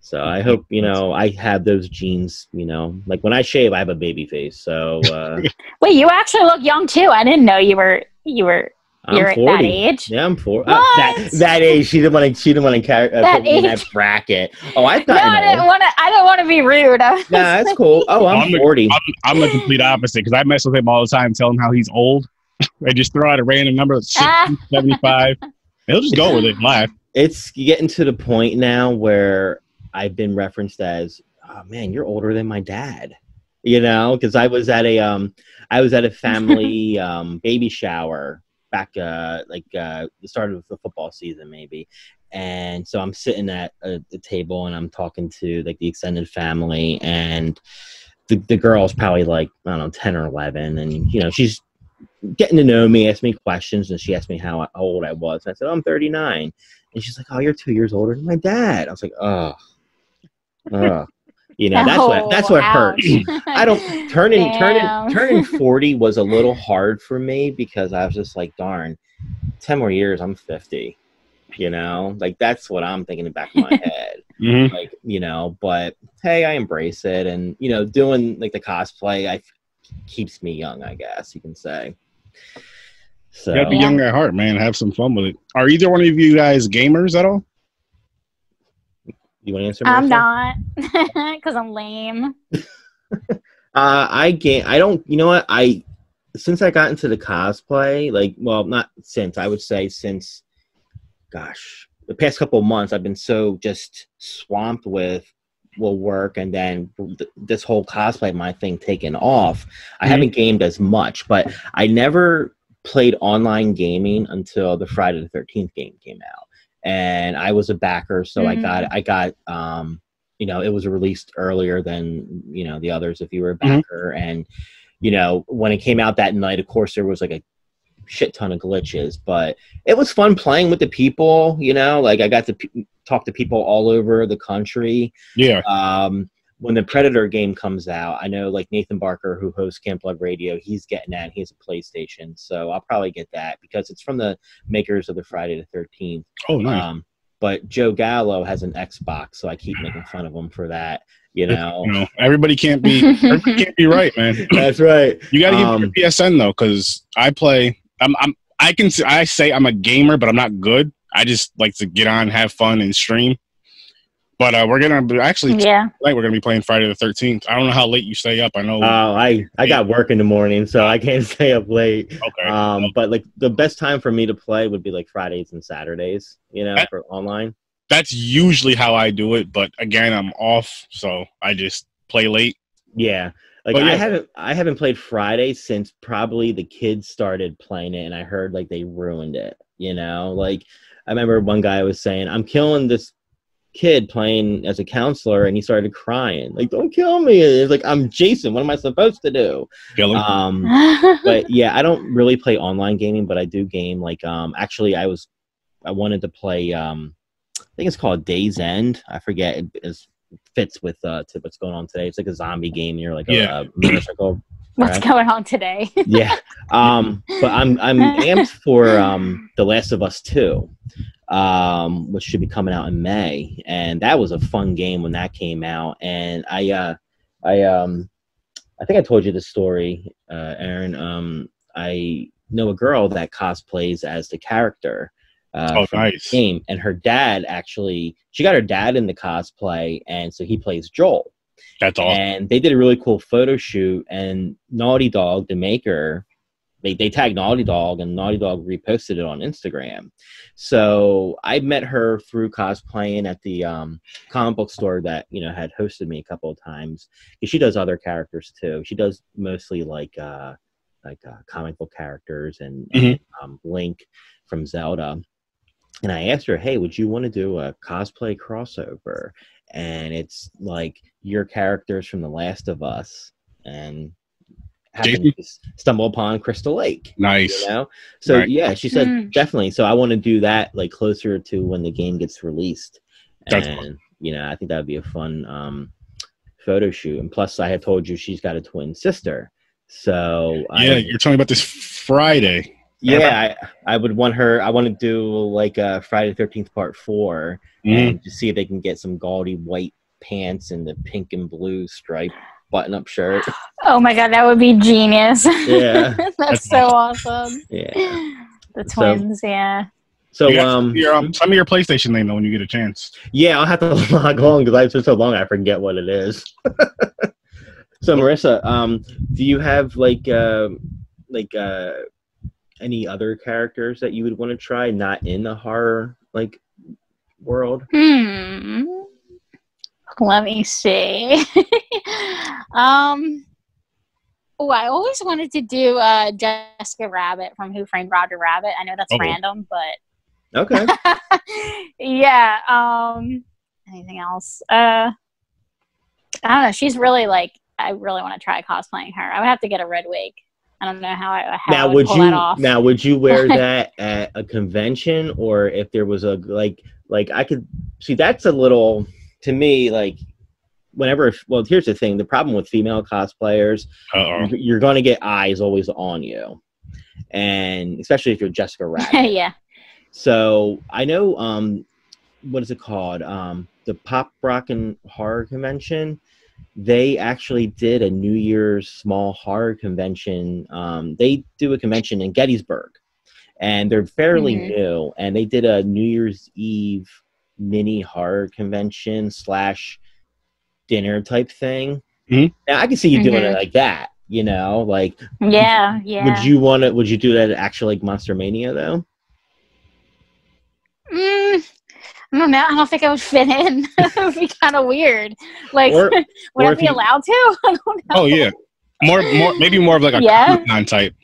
so I hope you know I have those genes. You know, like when I shave, I have a baby face. So uh, Wait, you actually look young too. I didn't know you were you were you're I'm at forty. that age. Yeah, I'm four. Uh, that that age, she didn't want to. She didn't want to car- uh, That put me in that age? bracket. Oh, I thought. No, gotten I didn't want to. I don't want to be rude. I Nah, that's cool. Oh, I'm I'm the- forty. I'm, I'm the complete opposite because I mess with him all the time, tell him how he's old. I just throw out a random number, 60, Ah. 75. He'll just go with it and laugh. it's getting to the point now where I've been referenced as, "Oh man, you're older than my dad." You know, because I was at a um, I was at a family um baby shower back uh like uh the start of the football season maybe. And so i'm sitting at a, the table and i'm talking to like the extended family and the, the girl's probably like i don't know 10 or 11 and you know she's getting to know me asked me questions and she asked me how, how old i was. And i said oh, i'm 39 and she's like oh you're two years older than my dad. I was like oh oh you know that's what that's what Oh, hurts. I don't turning Damn. turning turning forty was a little hard for me because I was just like, darn, ten more years, I'm fifty. You know, like that's what I'm thinking in the back of my head. Mhm. Like, you know, but hey, I embrace it, and you know, doing like the cosplay, I keeps me young, I guess you can say. So You gotta be young at heart, man. Have some fun with it. Are either one of you guys gamers at all? You want to answer? I'm not because I'm lame. Uh, I game. I don't. You know what? I since I got into the cosplay, like, well, not since. I would say since, gosh, the past couple of months, I've been so just swamped with well work and then th- this whole cosplay my thing taken off. I Mhm. haven't gamed as much, but I never played online gaming until the Friday the Thirteenth game came out, and I was a backer, so I Mhm. got I got um you know it was released earlier than you know the others if you were a Mhm. backer and you know when it came out that night of course there was like a shit ton of glitches but it was fun playing with the people you know like i got to p- talk to people all over the country Yeah. um when the predator game comes out i know like nathan barker who hosts camp blood radio he's getting that he has a playstation so i'll probably get that because it's from the makers of the friday the 13th Oh, nice. um, but Joe Gallo has an Xbox, so I keep making fun of him for that. You know, you know, everybody can't be everybody can't be right, man. that's right. You got to give Um, me your PSN though, because I play. I'm. I'm. I can. s- I say I'm a gamer, but I'm not good. I just like to get on, have fun, and stream. But uh, we're gonna be- actually yeah. tonight we're gonna be playing Friday the Thirteenth. I don't know how late you stay up. I know. Oh, I I got work in the morning, so I can't stay up late. okay. Um, but like the best time for me to play would be like Fridays and Saturdays. You know, That- for online. That's usually how I do it. But again, I'm off, so I just play late. Yeah. Like But I yeah. haven't I haven't played Friday since probably the kids started playing it and I heard like they ruined it, you know? Like I remember one guy was saying, I'm killing this kid playing as a counselor and he started crying. Like, don't kill me. It's like I'm Jason, what am I supposed to do? Kill him. Um but yeah, I don't really play online gaming, but I do game like um actually I was I wanted to play um I think it's called Days End. I forget it is fits with uh to what's going on today. It's like a zombie game. You're like a, Yeah. a motorcycle. What's Right. going on today? yeah. Um but I'm I'm amped for um The Last of Us 2. Um which should be coming out in May. And that was a fun game when that came out. And I uh I um I think I told you this story, uh, Aaron. Um, I know a girl that cosplays as the character uh, oh, nice. game, and her dad actually she got her dad in the cosplay, and so he plays Joel. That's awesome. And they did a really cool photo shoot, and Naughty Dog, the maker, they, they tagged Naughty Dog, and Naughty Dog reposted it on Instagram. So I met her through cosplaying at the um, comic book store that you know had hosted me a couple of times. she does other characters too. She does mostly like uh, like uh, comic book characters and, and um, Link from Zelda. And I asked her, "Hey, would you want to do a cosplay crossover?" And it's like your characters from The Last of Us and happen Jason? to stumble upon Crystal Lake. Nice. You know, so Right. yeah, she said Mm. definitely. So I want to do that like closer to when the game gets released, That's and you know, I think that would be a fun um, photo shoot. And plus, I had told you she's got a twin sister, so Yeah, I, you're telling me about this Friday. yeah, I, I would want her. I want to do like a Friday Thirteenth Part 4 Mhm. and to see if they can get some gaudy white pants and the pink and blue stripe button-up shirt. oh my god, that would be genius. Yeah. That's, That's so awesome. Yeah. The So- twins, yeah. So You um, your, um, send me your PlayStation name though when you get a chance. yeah, I'll have to log on because I've been so long I forget what it is. so Marissa, um, do you have like uh, like uh, any other characters that you would want to try not in the horror like world? Hmm. Let me see. um, oh, I always wanted to do uh, Jessica Rabbit from Who Framed Roger Rabbit. I know that's Oh. random, but Okay. yeah. Um, anything else? Uh, I don't know. She's really like. I really want to try cosplaying her. I would have to get a red wig. I don't know how I how I now would would pull you now would you wear that at a convention or if there was a like like I could see that's a little to me like whenever well here's the thing the problem with female cosplayers Uh-oh. you're- you're going to get eyes always on you and especially if you're Jessica Rabbit yeah. so I know um what is it called um the Pop Rock and Horror Convention they actually did a New Year's small horror convention. Um, they do a convention in Gettysburg, and they're fairly Mhm. new. And they did a New Year's Eve mini horror convention slash dinner type thing. Mhm. Now I can see you doing it Mhm. like that. You know, like Yeah. Yeah. would you want to? Would you do that at actually like Monster Mania though? Mm, I don't know. I don't think I would fit in. it would be kind of weird. Like, Or- would or I be you- allowed to? I don't know. Oh yeah, more more maybe more of like a Yeah. Comic-Con type.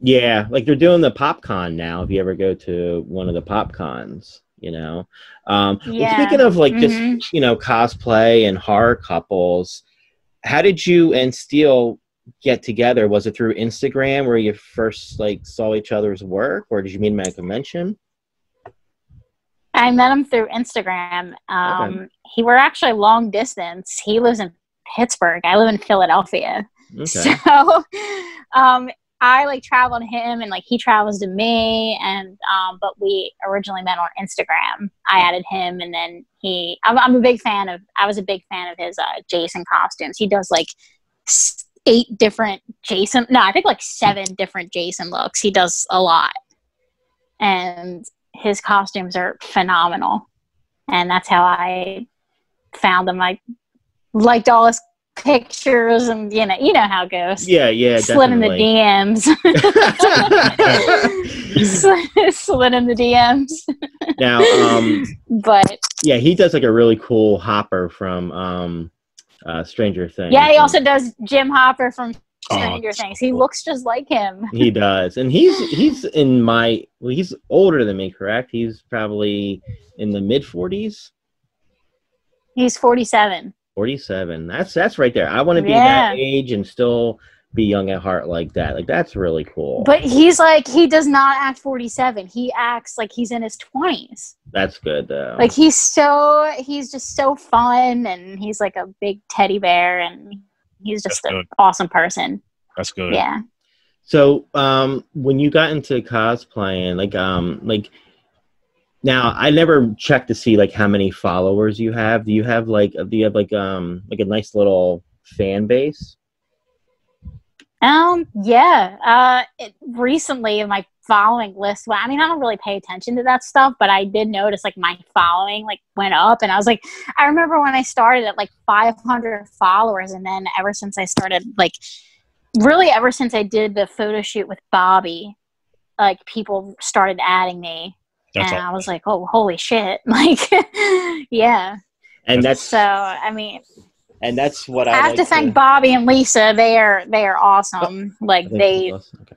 Yeah, like they're doing the PopCon now. If you ever go to one of the PopCons, you know. Um, well, speaking of like Mhm. just you know cosplay and horror couples, how did you and Steele get together? Was it through Instagram where you first like saw each other's work, or did you meet him at a convention? I met him through Instagram. Um, He were actually long distance. He lives in Pittsburgh. I live in Philadelphia. Okay. So, um, I like travel to him, and like he travels to me. And um, but we originally met on Instagram. I added him, and then he. I'm, I'm a big fan of. I was a big fan of his uh, Jason costumes. He does like eight different Jason. No, I think like seven different Jason looks. He does a lot, and his costumes are phenomenal. And that's how I found him. I liked all his pictures, and you know, you know how it goes. Yeah, yeah, Slid in the. DMs. Slid- Slid in the DMs. now, um, But yeah, he does like a really cool Hopper from um, uh, Stranger Things. yeah, he also does Jim Hopper from Oh, Stranger that's Things. He cool. looks just like him. He does, and he's he's in my well, he's older than me, correct? He's probably in the mid forties, He's 47. Forty seven. That's that's right there. I want to be Yeah. that age and still be young at heart like that. Like that's really cool. But he's like, he does not act 47. He acts like he's in his 20s. that's good though. Like he's so, he's just so fun and he's like a big teddy bear and he's just That's an good. awesome person. That's good. Yeah. So, um, when you got into cosplaying, like, um, like, now I never checked to see like how many followers you have. Do you have like, do you have like, um, like a nice little fan base? Um, yeah. Uh, it, recently my following list, well, I mean, I don't really pay attention to that stuff, but I did notice like my following like went up and I was like, I remember when I started at like 500 followers and then ever since I started like really ever since I did the photo shoot with Bobby, like people started adding me That's and all. I was like, oh, holy shit. Like, yeah. And that's So, I mean, and that's what I, I have like to thank Bobby and Lisa. They are, they are awesome. Like they. Okay.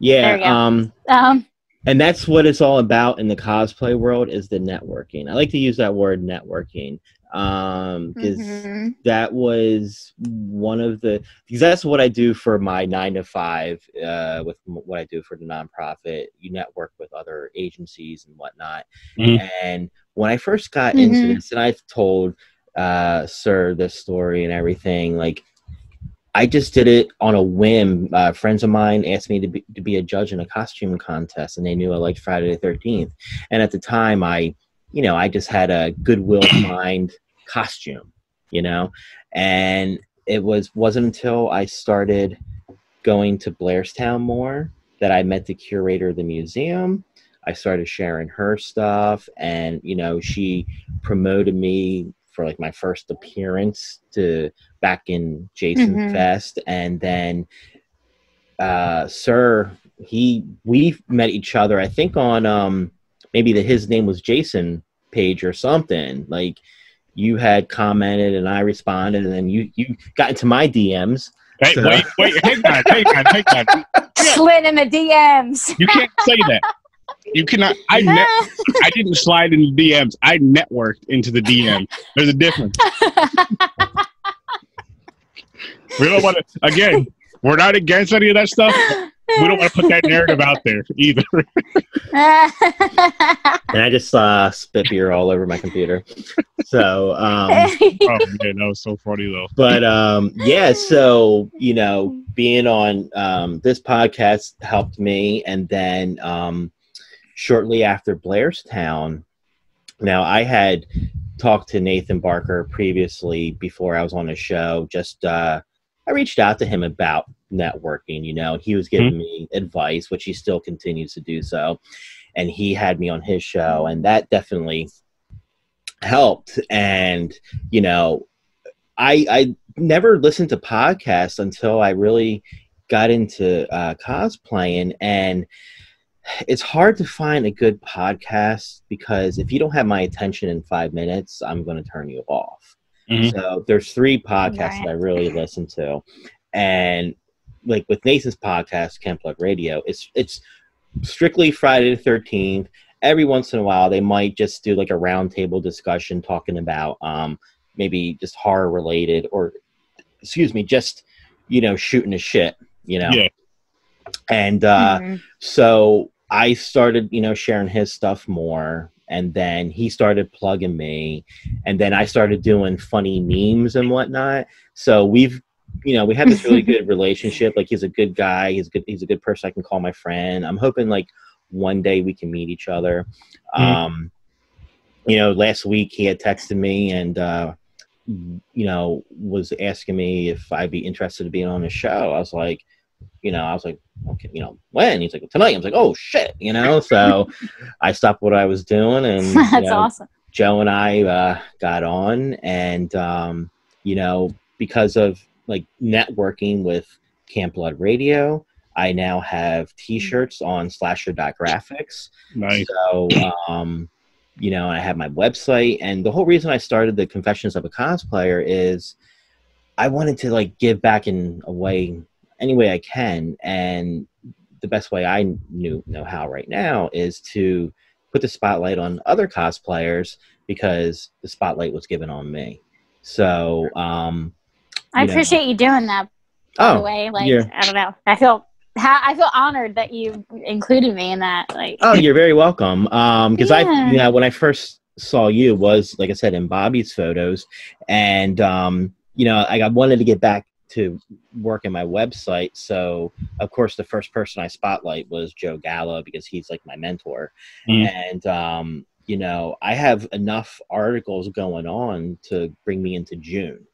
Yeah, There you go. um, um, and that's what it's all about in the cosplay world is the networking. I like to use that word networking um because mhm. that was one of the because that's what I do for my nine to five uh, with what I do for the nonprofit. You network with other agencies and whatnot. Mhm. And when I first got into Mhm. this, and I've told uh, Sir this story and everything, like I just did it on a whim. Uh, friends of mine asked me to be, to be a judge in a costume contest, and they knew I liked Friday the Thirteenth. And at the time, I, you know, I just had a goodwill mind costume, you know, and it was wasn't until I started going to Blairstown more that I met the curator of the museum. I started sharing her stuff, and you know, she promoted me for like my first appearance to back in Jason Mhm. Fest, and then uh, Sir, he we met each other. I think on um maybe the his name was Jason page or something. Like you had commented and I responded, and then you you got into my DMs Hey, So- wait, wait, hang on, hang on, hang on. Slid in the DMs. You can't say that. You cannot. I ne- I didn't slide into DMs. I networked into the DM. There's a difference. We don't want to. Again, we're not against any of that stuff. We don't want to put that narrative out there either. And I just uh, spit beer all over my computer. So, um, oh man, that was so funny though. but um, yeah, so you know, being on um, this podcast helped me, and then um, shortly after Blairstown, now I had talked to Nathan Barker previously before I was on the show. Just uh, I reached out to him about networking. You know, he was giving me advice, which he still continues to do so, and he had me on his show, and that definitely helped. And you know, I I never listened to podcasts until I really got into uh, cosplaying, and it's hard to find a good podcast because if you don't have my attention in five minutes, I'm going to turn you off. Mhm. So there's three podcasts Right. that I really listen to, and like with Nathan's podcast, Camp Blood Radio, it's it's strictly Friday the Thirteenth. Every once in a while, they might just do like a roundtable discussion talking about um, maybe just horror related or excuse me, just you know shooting a shit, you know. Yeah. And uh, Mhm. so I started, you know, sharing his stuff more. And then he started plugging me. And then I started doing funny memes and whatnot. So we've, you know, we have this really good relationship. Like he's a good guy. He's good. He's a good person I can call my friend. I'm hoping like one day we can meet each other. Mhm. Um, you know, last week he had texted me and, uh, you know, was asking me if I'd be interested in being on the show. I was like, you know, I was like, okay, you know, when? He's like, tonight. I was like, oh shit, you know. So I stopped what I was doing, and you That's know, awesome. Joe and I uh, got on, and um, you know, because of like networking with Camp Blood Radio, I now have T-shirts on Slasher.graphics. Nice. So, um, you know, I have my website, and the whole reason I started the Confessions of a Cosplayer is I wanted to like give back in a way, any way I can, and the best way I knew know how right now is to put the spotlight on other cosplayers because the spotlight was given on me. So, um, I you know. appreciate you doing that. By the oh, way, like yeah. I don't know, I feel I feel honored that you included me in that. Like, Oh, you're very welcome. Um, because I, Yeah. you know, when I first saw you was like I said in Bobby's photos, and um, you know, I got wanted to get back to work in my website. So of course, the first person I spotlight was Joe Gallo because he's like my mentor, Mm. and um, you know, I have enough articles going on to bring me into June,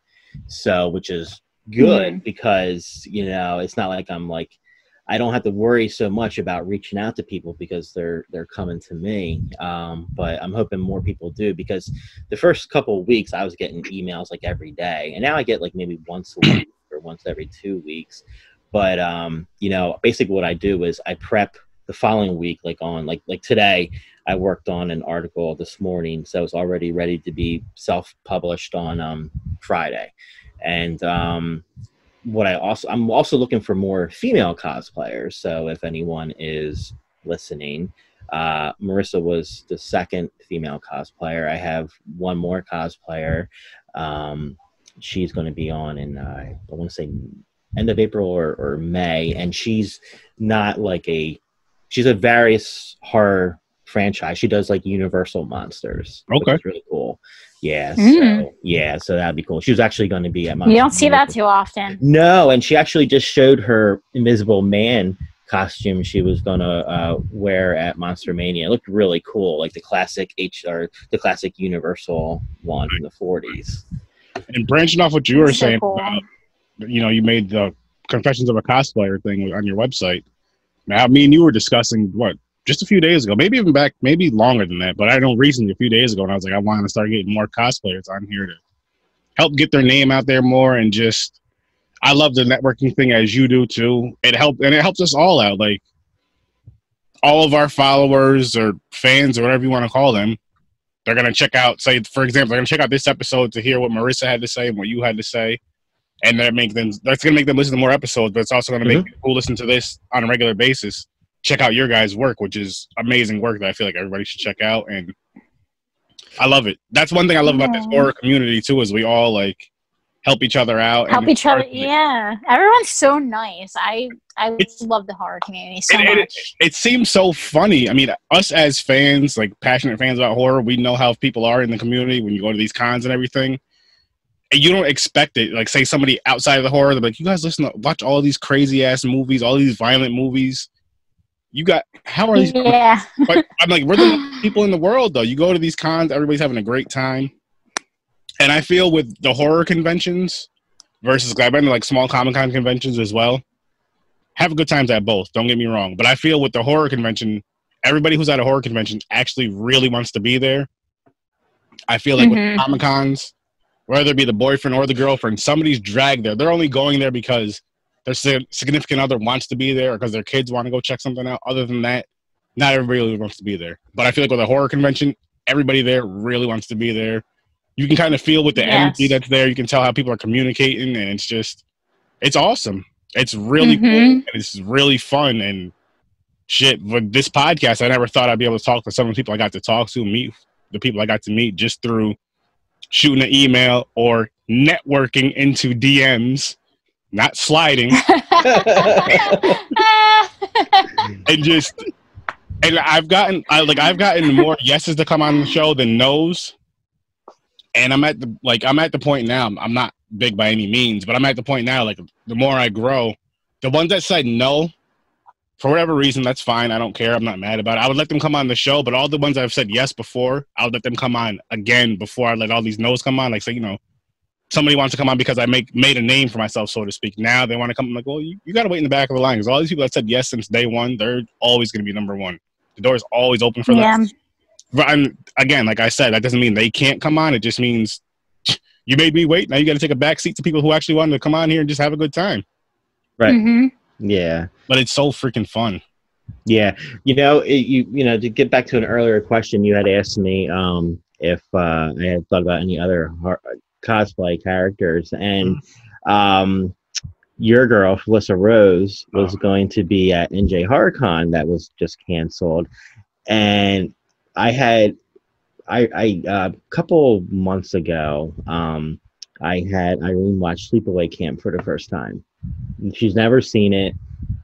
so which is good because you know it's not like I'm like I don't have to worry so much about reaching out to people because they're they're coming to me. Um, but I'm hoping more people do because the first couple of weeks I was getting emails like every day, and now I get like maybe once a week once every two weeks. But um, you know, basically what I do is I prep the following week, like on like like today. I worked on an article this morning, so it's already ready to be self-published on um, Friday. And um, what I also I'm also looking for more female cosplayers. So if anyone is listening, uh, Marissa was the second female cosplayer. I have one more cosplayer. Um, she's going to be on in uh, I want to say end of April or, or May, and she's not like a she's a various horror franchise. She does like Universal monsters. which Okay. is really cool. Yeah, Mm. so yeah, so that'd be cool. She was actually going to be at my you don't see that too often. no, and she actually just showed her Invisible Man costume she was gonna uh, wear at Monster Mania. It looked really cool, like the classic H or the classic Universal one from the forties. And branching off what you were so saying cool. about, you know, you made the Confessions of a Cosplayer thing on your website. Now, me and you were discussing what just a few days ago, maybe even back, maybe longer than that. But I know recently, a few days ago, and I was like, I want to start getting more cosplayers on here to help get their name out there more, and just I love the networking thing as you do too. It helped, and it helps us all out. Like all of our followers or fans or whatever you want to call them, they're gonna check out. Say, for example, they're gonna check out this episode to hear what Marissa had to say and what you had to say. and that make them that's gonna make them listen to more episodes, but it's also gonna make mm-hmm. people who listen to this on a regular basis check out your guys' work, which is amazing work that I feel like everybody should check out. And I love it. That's one thing I love about this Aw. horror community too, is we all like help each other out. Help each other. Yeah, everyone's so nice. I I It's- love the horror community so It- it- much. it seems so funny. I mean, us as fans, like passionate fans about horror, we know how people are in the community when you go to these cons and everything. And you don't expect it. Like, say somebody outside of the horror, they're like, "You guys listen to watch all these crazy ass movies, all these violent movies. You got how are these? yeah. But I'm like, we're the people in the world, though. You go to these cons, everybody's having a great time. And I feel with the horror conventions versus, I've been to like small Comic Con conventions as well. Have a good times at both. Don't get me wrong, but I feel with the horror convention, everybody who's at a horror convention actually really wants to be there. I feel like Mhm. with Comic Cons, whether it be the boyfriend or the girlfriend, somebody's dragged there. They're only going there because their significant other wants to be there or because their kids want to go check something out. Other than that, not everybody really wants to be there. But I feel like with a horror convention, everybody there really wants to be there. You can kind of feel with the Yes. energy that's there. You can tell how people are communicating, and it's just, it's awesome. It's really cool Mhm. and it's really fun and shit. With this podcast, I never thought I'd be able to talk to some of the people I got to talk to, meet the people I got to meet just through shooting an email or networking into DMs, not sliding, and just and I've gotten I like I've gotten more yeses to come on the show than nos. And I'm at the like I'm at the point now. I'm, not big by any means, but I'm at the point now. Like the more I grow, the ones that said no, for whatever reason, that's fine. I don't care. I'm not mad about it. I would let them come on the show, but all the ones I've said yes before, I would let them come on again before I let all these no's come on. Like say, you know, somebody wants to come on because I make made a name for myself, so to speak. Now they want to come. I'm like, well, you, you got to wait in the back of the line because all these people that said yes since day one, they're always going to be number one. The door is always open for yeah. them. But I'm, again, like I said, that doesn't mean they can't come on. It just means you made me wait. Now you got to take a back seat to people who actually wanted to come on here and just have a good time. Right. hmm yeah. But it's so freaking fun. Yeah, you know, it, you you know, to get back to an earlier question you had asked me, um, if uh, I had thought about any other har- cosplay characters, and um, your girl Felissa Rose was Oh. going to be at NJ HorrorCon that was just canceled, and I had, I I a couple months ago, um, I had Irene watch Sleepaway Camp for the first time. She's never seen it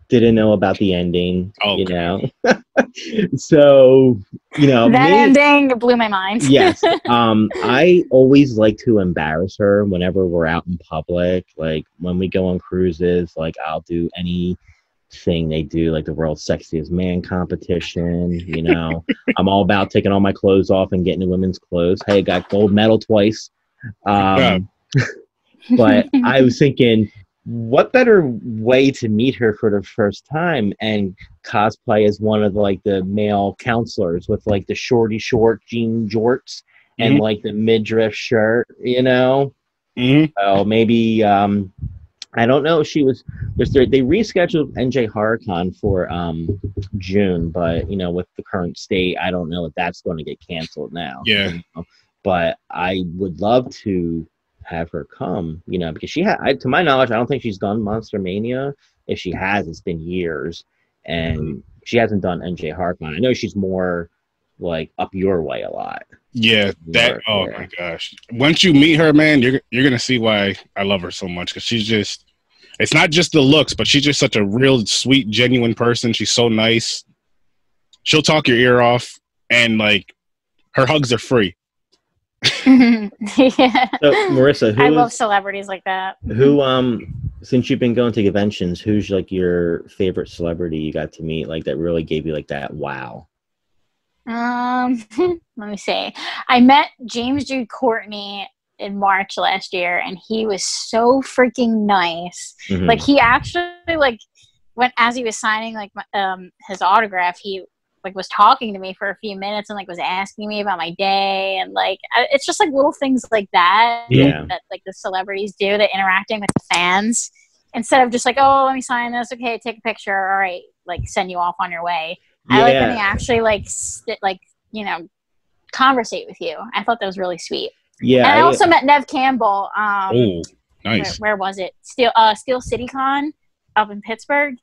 didn't know about the ending, Oh, you know. so, you know, that me- ending blew my mind. yes. Um, I always like to embarrass her whenever we're out in public. Like when we go on cruises, like I'll do anything they do, like the world's sexiest man competition. You know, I'm all about taking all my clothes off and getting in women's clothes. Hey, got gold medal twice. Um, but I was thinking, what better way to meet her for the first time and cosplay as one of the, like the male counselors with like the shorty short jean jorts and Mhm. like the midriff shirt, you know? hmm So maybe um, I don't know. if She was there's they rescheduled NJ HorrorCon for um, June, but you know with the current state, I don't know if that's going to get canceled now. Yeah. you know? But I would love to have her come, you know, because she had, I, to my knowledge, I don't think she's done Monster Mania. If she has, it's been years, and she hasn't done NJ HorrorCon. I know she's more like up your way a lot. Yeah, that. Oh yeah. my gosh! Once you meet her, man, you're you're gonna see why I love her so much because she's just. It's not just the looks, but she's just such a real sweet, genuine person. She's so nice. She'll talk your ear off, and like, her hugs are free. yeah. So Marissa, who I is- love celebrities like that. Who um since you've been going to conventions, who's like your favorite celebrity you got to meet like that really gave you like that wow? Um, let me see. I met James Jude Courtney in March last year, and he was so freaking nice. Mhm. Like he actually like when as he was signing like um his autograph, he like was talking to me for a few minutes and like was asking me about my day and like I, it's just like little things like that Yeah. that like the celebrities do that interacting with the fans instead of just like oh let me sign this okay take a picture all right like send you off on your way I like when they actually like sit, like you know conversate with you. I thought that was really sweet. Yeah. and I I- also met Neve Campbell. Um, Oh, where, Nice. where was it? Steel uh Steel City Con up in Pittsburgh,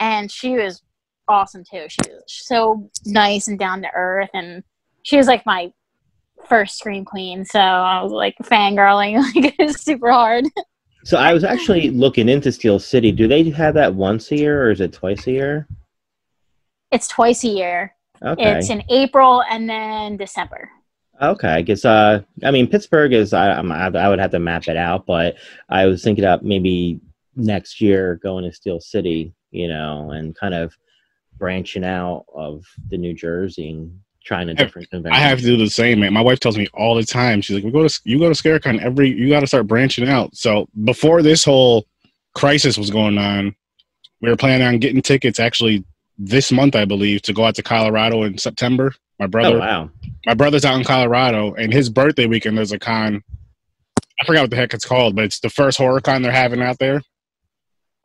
and she was awesome too. She was so nice and down to earth, and she was like my first scream queen. So I was like fangirling like it was super hard. So I was actually looking into Steel City. Do they have that once a year or is it twice a year? It's twice a year. Okay. It's in April and then December. Okay, I guess. Uh, I mean, Pittsburgh is. I, I'm- I, I would have to map it out, but I was thinking about maybe next year going to Steel City, you know, and kind of branching out of the New Jersey and trying a different I convention. have to do the same, man. My wife tells me all the time. She's like, "We go to you go to Scarecon every. You got to start branching out." So before this whole crisis was going on, we were planning on getting tickets actually this month, I believe, to go out to Colorado in September. My brother, Oh wow! my brother's out in Colorado, and his birthday weekend there's a con. I forgot what the heck it's called, but it's the first horror con they're having out there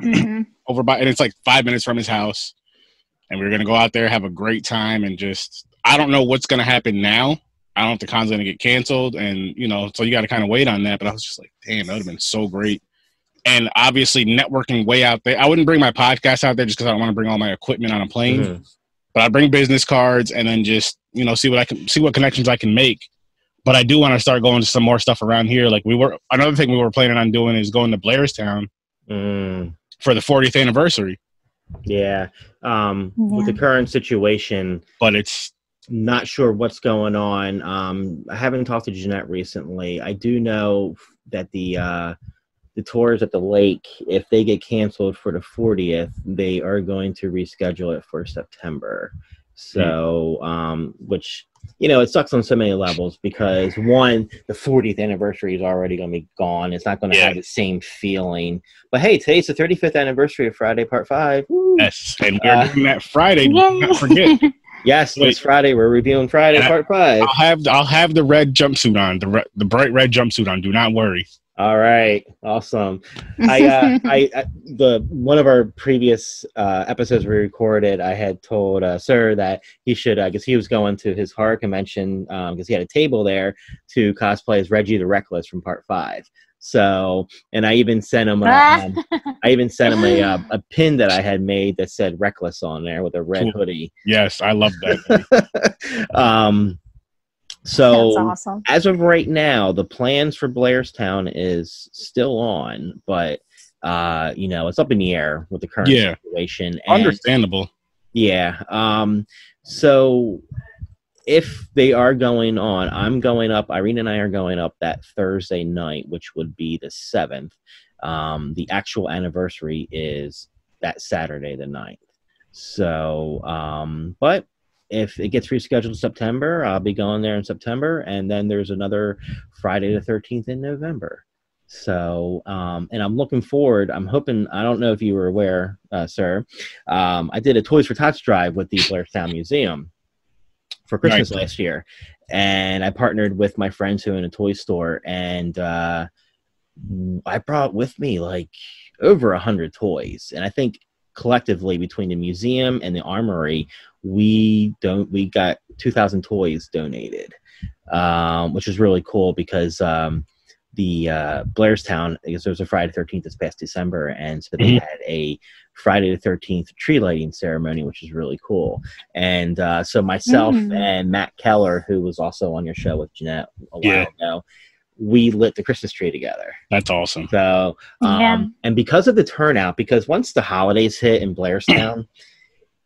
hmm over by, and it's like five minutes from his house. And we are gonna go out there, have a great time, and just I don't know what's gonna happen now. I don't know if the con's gonna get canceled, and you know, so you got to kind of wait on that. But I was just like, damn, that would have been so great. And obviously, networking way out there. I wouldn't bring my podcast out there just because I don't want to bring all my equipment on a plane. Mhm. But I bring business cards and then just you know see what I can see what connections I can make. But I do want to start going to some more stuff around here. Like we were another thing we were planning on doing is going to Blairstown Mm, for the 40th anniversary. yeah. Um, With the current situation, But it's not sure what's going on. Um, I haven't talked to Jeanette recently. I do know that the uh, the tours at the lake, if they get canceled for the 40th, they are going to reschedule it for September. So, um, which you know, it sucks on so many levels because one, the 40th anniversary is already going to be gone. It's not going to Yeah. have the same feeling. But hey, today's the 35th anniversary of Friday Part Five. Woo! yes, and we're Uh, doing that Friday. Do not forget. Yes, Wait. this Friday we're reviewing Friday And I- Part Five. I'll have I'll have the red jumpsuit on, the re- the bright red jumpsuit on. Do not worry. All right, awesome. I, uh, I, I, the one of our previous uh, episodes we recorded, I had told uh, Sir that he should, because he was going to his horror convention, um because he had a table there to cosplay as Reggie the Reckless from Part Five. So, and I even sent him, a, um, I even sent him a, uh, a pin that I had made that said Reckless on there with a red hoodie. Yes, I love that. um, so awesome. as of right now, the plans for Blairstown is still on, but uh, you know, it's up in the air with the current Yeah. situation. And, Understandable. yeah. Um, so if they are going on, I'm going up. Irene and I are going up that Thursday night, which would be the seventh. Um, the actual anniversary is that Saturday, the 9th. So, um, but if it gets rescheduled in September, I'll be going there in September, and then there's another Friday the 13th in November. So, um, and I'm looking forward. I'm hoping. I don't know if you were aware, uh, sir. Um, I did a Toys for Tots drive with the Blairstown Museum for Christmas Nice. last year, and I partnered with my friends who own a toy store, and uh, I brought with me like over a hundred toys, and I think collectively between the museum and the armory, we don't we got two thousand toys donated, um, which is really cool because. Um, the uh, Blairstown, because there was a Friday the 13th this past December, and so they Mhm. had a Friday the 13th tree lighting ceremony, which is really cool. And uh, so myself Mm. and Matt Keller, who was also on your show with Jeanette a while Yeah. ago, we lit the Christmas tree together. That's awesome. So, um, Yeah. and because of the turnout, because once the holidays hit in Blairstown,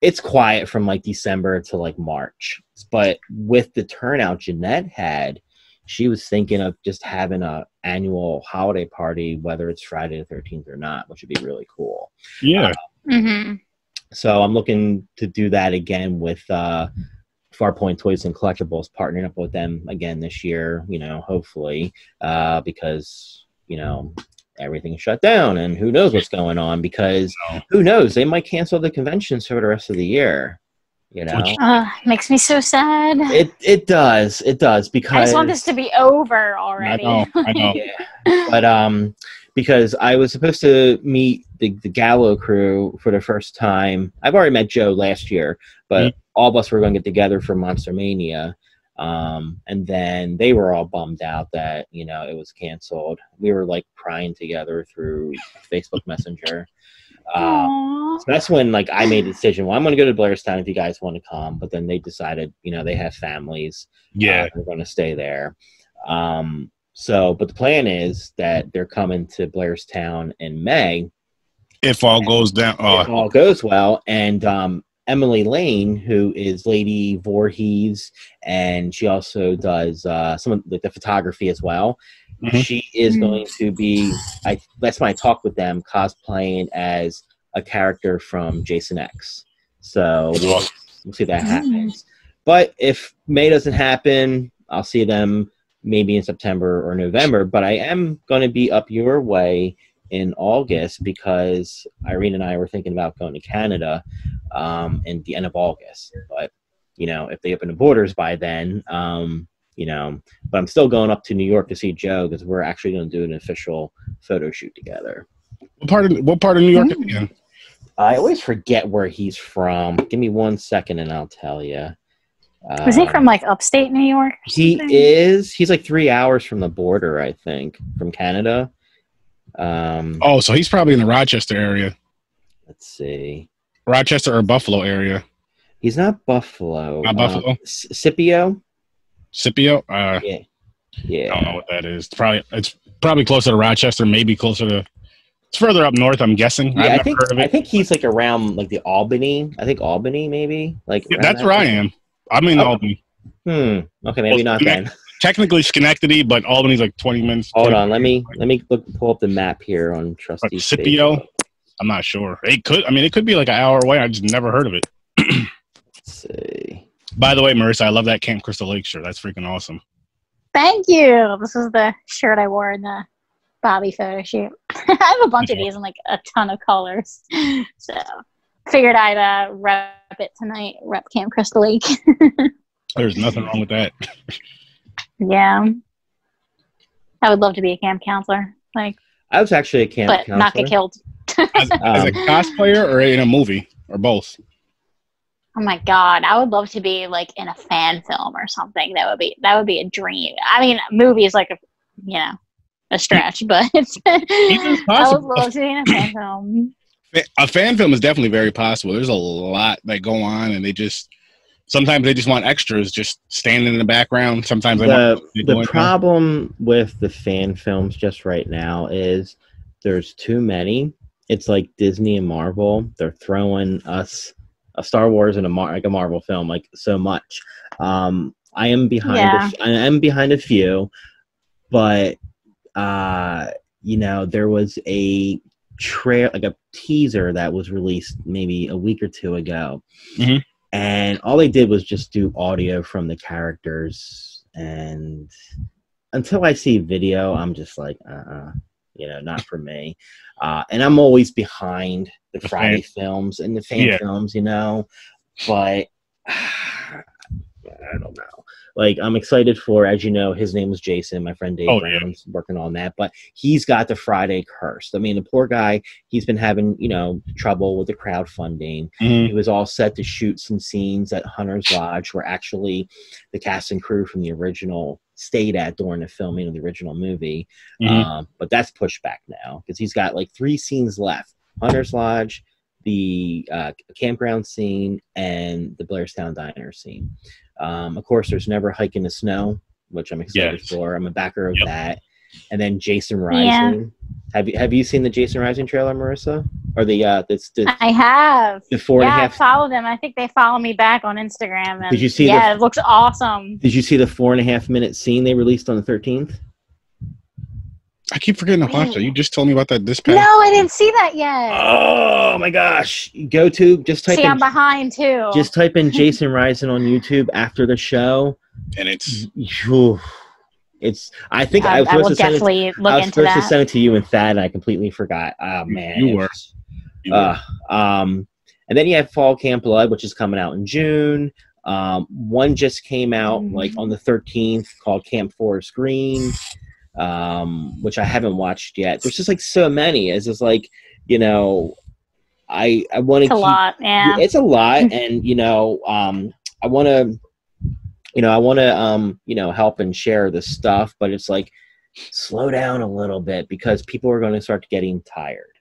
it's quiet from like December to like March. But with the turnout Jeanette had, she was thinking of just having a annual holiday party, whether it's Friday the 13th or not, which would be really cool. Yeah. hmm So I'm looking to do that again with uh, Farpoint Toys and Collectibles, partnering up with them again this year. You know, hopefully, uh, because you know everything's shut down and who knows what's going on. Because who knows, they might cancel the conventions for the rest of the year. You know, Uh, makes me so sad. it it does, it does because I just want this to be over already. know, I know. Yeah. but um because I was supposed to meet the, the Gallo crew for the first time. I've already met Joe last year, but Mhm. All of us were going to get together for Monster Mania. Um, and then they were all bummed out that you know it was canceled. We were like crying together through Facebook Messenger. Uh, so that's when like I made the decision. Well, I'm going to go to Blairstown if you guys want to come. But then they decided, you know, they have families. Yeah. uh, they're going to stay there. Um, so, but the plan is that they're coming to Blairstown in May if all goes down. if Uh, all goes well. And um, Emily Lane, who is Lady Voorhees, and she also does uh, some of the, the photography as well. Mhm. She is Mhm. going to be. I that's my talk with them, cosplaying as a character from Jason X. So we'll, we'll see if that Mm. happens. But if May doesn't happen, I'll see them maybe in September or November. But I am going to be up your way in August because Irene and I were thinking about going to Canada um, in the end of August. But you know, if they open the borders by then, um, you know, but I'm still going up to New York to see Joe because we're actually going to do an official photo shoot together. what part of what part of New York? is he in? I always forget where he's from. Give me one second and I'll tell you. Was he from like upstate New York? He is. He's like three hours from the border, I think, from Canada. Um, Oh, so he's probably in the Rochester area, let's see. Rochester or Buffalo area. He's not Buffalo. Not Um, Buffalo? S- Scipio. Scipio. Uh, Yeah. I don't know what that is. It's probably it's probably closer to Rochester, maybe closer to. It's further up north. I'm guessing. Yeah, I think heard of I think he's like around like the Albany. I think Albany maybe. Like Yeah, that's that where I am. I'm in Oh. Albany. Hmm. Okay, maybe Well, not then. Technically Schenectady, but Albany's like 20 minutes. Hold 20 on. Let me let me look, pull up the map here on Trusty. Like Scipio? Facebook. I'm not sure. It could. I mean, it could be like an hour away. I just never heard of it. Let's see. By the way, Marissa, I love that Camp Crystal Lake shirt. That's freaking awesome. Thank you. This is the shirt I wore in the Bobby photo shoot. I have a bunch of these in like a ton of colors. So figured I'd uh, rep it tonight. Rep Camp Crystal Lake. There's nothing wrong with that. Yeah. I would love to be a camp counselor, like, I was actually a camp but counselor. not get killed. As, as a Um, cosplayer or in a movie or both. Oh my god, I would love to be like in a fan film or something. That would be that would be a dream. I mean, movie is like a you know a stretch, but it's, I would love to be in a fan film. A fan film is definitely very possible. There's a lot that go on, and they just sometimes they just want extras, just standing in the background. Sometimes they want the, they the in problem with the fan films just right now is there's too many. It's like Disney and Marvel. They're throwing us a Star Wars and a Mar- like a Marvel film like so much. Um, I am behind. Yeah. A, f- I am behind a few, but uh, you know there was a trail like a teaser that was released maybe a week or two ago, Mhm. And all they did was just do audio from the characters. And until i see video i'm just like uh-uh you know not for me. Uh and i'm always behind the friday films and the fan Yeah. films you know? But i don't know like i'm excited for as you know his name was jason my friend dave Oh, yeah. working on that but he's got the friday curse i mean the poor guy he's been having you know trouble with the crowdfunding Mhm. he was all set to shoot some scenes at Hunter's Lodge where actually the cast and crew from the original stayed at during the filming of the original movie. Mhm. Um, but that's pushed back now because he's got like three scenes left Hunter's Lodge, the uh, campground scene, and the Blairstown Diner scene. Um, of course, there's Never Hike in the Snow, which I'm excited Yes. for. I'm a backer of Yep. that. And then Jason Yeah. Rising. Have you have you seen the Jason Rising trailer, Marissa? Or the uh the, the, I have. the four and a yeah, I half followed them. I think they follow me back on Instagram. And Did you see the- Yeah, it looks awesome. Did you see the four and a half minute scene they released on the 13th? I keep forgetting to watch that. You just told me about that this past. No, I didn't see that yet. Oh my gosh. Go to just type see, in I'm behind too. just type in Jason Rising on YouTube after the show. and it's It's I think I, I, was I supposed will to send it, definitely I look was into supposed to send it to you and Thad and I completely forgot. Oh man. You it were. was- you uh, um and then you have Fall Camp Blood, which is coming out in June. Um, one just came out Mhm. like on the 13th called Camp Forest Green, um, which I haven't watched yet. There's just like so many. It's just like, you know, I I want to It's a keep lot. Yeah. it's a lot and you know um i want to you know, I want to, um, you know, help and share the stuff, but it's like, slow down a little bit because people are going to start getting tired.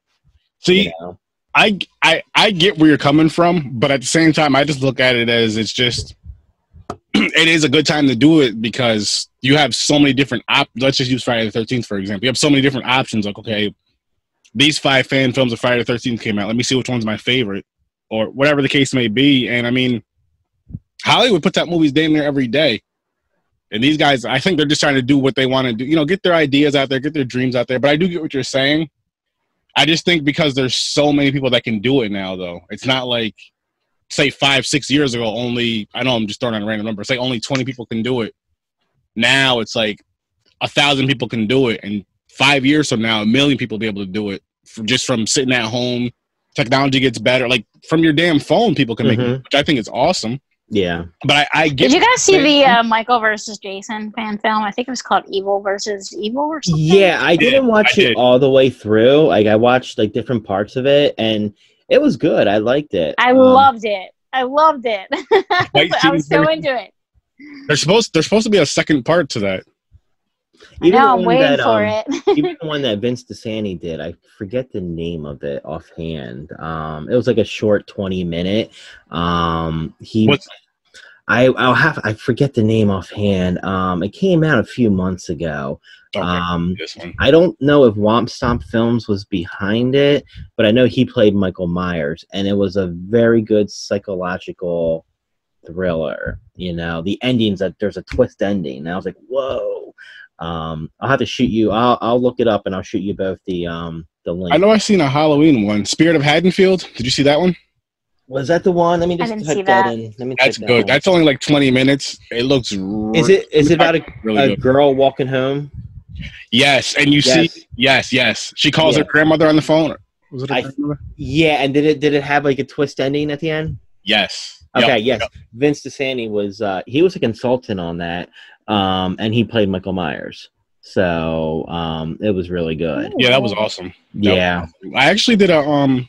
See, you know? I, I I get where you're coming from, but at the same time, I just look at it as it's just it is a good time to do it because you have so many different op. Let's just use Friday the Thirteenth for example. You have so many different options. Like, okay, these five fan films of Friday the Thirteenth came out. Let me see which one's my favorite, or whatever the case may be. And I mean, Hollywood puts out movies damn near every day. And these guys, I think they're just trying to do what they want to do. You know, get their ideas out there, get their dreams out there. But I do get what you're saying. I just think because there's so many people that can do it now, though. It's not like, say, five, six years ago, only, I know I'm just throwing out a random number, say only 20 people can do it. Now it's like a thousand people can do it. And five years from now, a million people will be able to do it from, just from sitting at home. Technology gets better. Like from your damn phone, people can make Mhm. it, which I think is awesome. Yeah. But I, I get Did you guys see what the uh, Michael versus Jason fan film? I think it was called Evil versus Evil or something. Yeah, I didn't watch I it did. all the way through. Like I watched like different parts of it and it was good. I liked it. I Um, loved it. I loved it. I was so versus- into it. There's supposed there's supposed to be a second part to that. I know, the I'm waiting that, for um, it. even the one that Vince DiSanti did, I forget the name of it offhand. Um, it was like a short twenty minute. Um, he, What's- I, I'll have, I forget the name offhand. Um, it came out a few months ago. Okay, Um. I don't know if Womp Stomp Films was behind it, but I know he played Michael Myers, and it was a very good psychological thriller. You know, the endings that there's a twist ending. And I was like, whoa. Um, I'll have to shoot you. I'll I'll look it up and I'll shoot you both the um the link. I know I've seen a Halloween one. Spirit of Haddonfield. Did you see that one? Was that the one? Let me I just didn't type see that. that. in. Let me. That's that good. in. That's only like 20 minutes. It looks. Is it is it about a, really a girl walking home? Yes, and you Yes. see, yes, yes. She calls Yeah. her grandmother on the phone. Was it her I- grandmother? Yeah, and did it did it have like a twist ending at the end? Yes. Yep, Okay, yes. yep. Vince DiSanti was uh he was a consultant on that. Um and he played Michael Myers. So um it was really good. Yeah, that was awesome. That was Yeah. awesome. I actually did a um.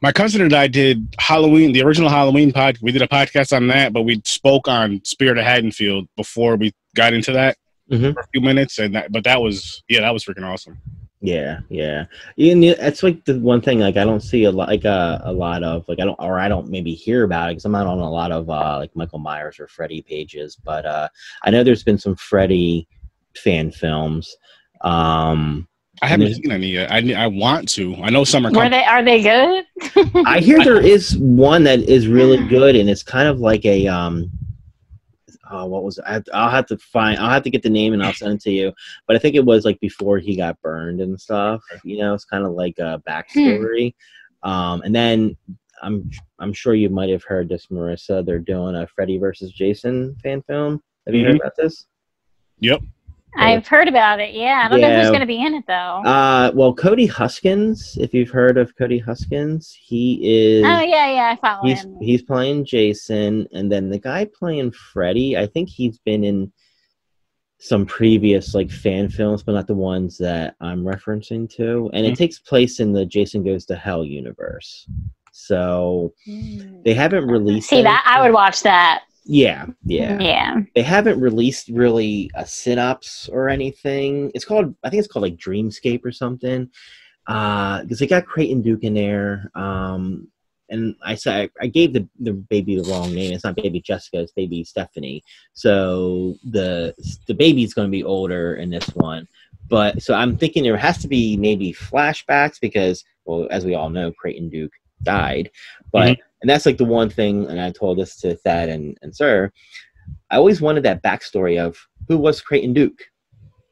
My cousin and I did Halloween, the original Halloween pod. We did a podcast on that, but we spoke on Spirit of Haddonfield before we got into that Mhm. for a few minutes, and that. But that was, yeah, that was freaking awesome. Yeah, yeah. And that's like the one thing like I don't see a lot like uh, a lot of like I don't or I don't maybe hear about it because I'm not on a lot of uh like Michael Myers or Freddy pages, but uh I know there's been some Freddy fan films. Um I haven't seen any yet. I I want to. I know some are Were coming. they? Are they good? I hear there is one that is really good, and it's kind of like a um. Oh, what was it? I have to, I'll have to find. I'll have to get the name and I'll send it to you. But I think it was like before he got burned and stuff. You know, it's kind of like a backstory. Um, and then I'm I'm sure you might have heard this, Marissa. They're doing a Freddy versus Jason fan film. Have you heard Mhm. about this? Yep. I've heard about it. Yeah, I don't know who's going to be in it though. Uh, well, Cody Huskins. If you've heard of Cody Huskins, he is. oh yeah, yeah, I follow he's him. he's playing Jason, and then the guy playing Freddy. I think he's been in some previous like fan films, but not the ones that I'm referencing to. And it Mhm. takes place in the Jason Goes to Hell universe. So Mm. they haven't released. See that? I would watch that. Yeah, yeah. Yeah. They haven't released really a synopsis or anything. It's called, I think it's called like Dreamscape or something. Uh, because they got Creighton Duke in there. Um, and I said I gave the the baby the wrong name. It's not baby Jessica. It's baby Stephanie. So the the baby's going to be older in this one. But so I'm thinking there has to be maybe flashbacks because, well, as we all know, Creighton Duke died. But and that's like the one thing. And I told this to Thad and and Sir. I always wanted that backstory of who was Creighton Duke.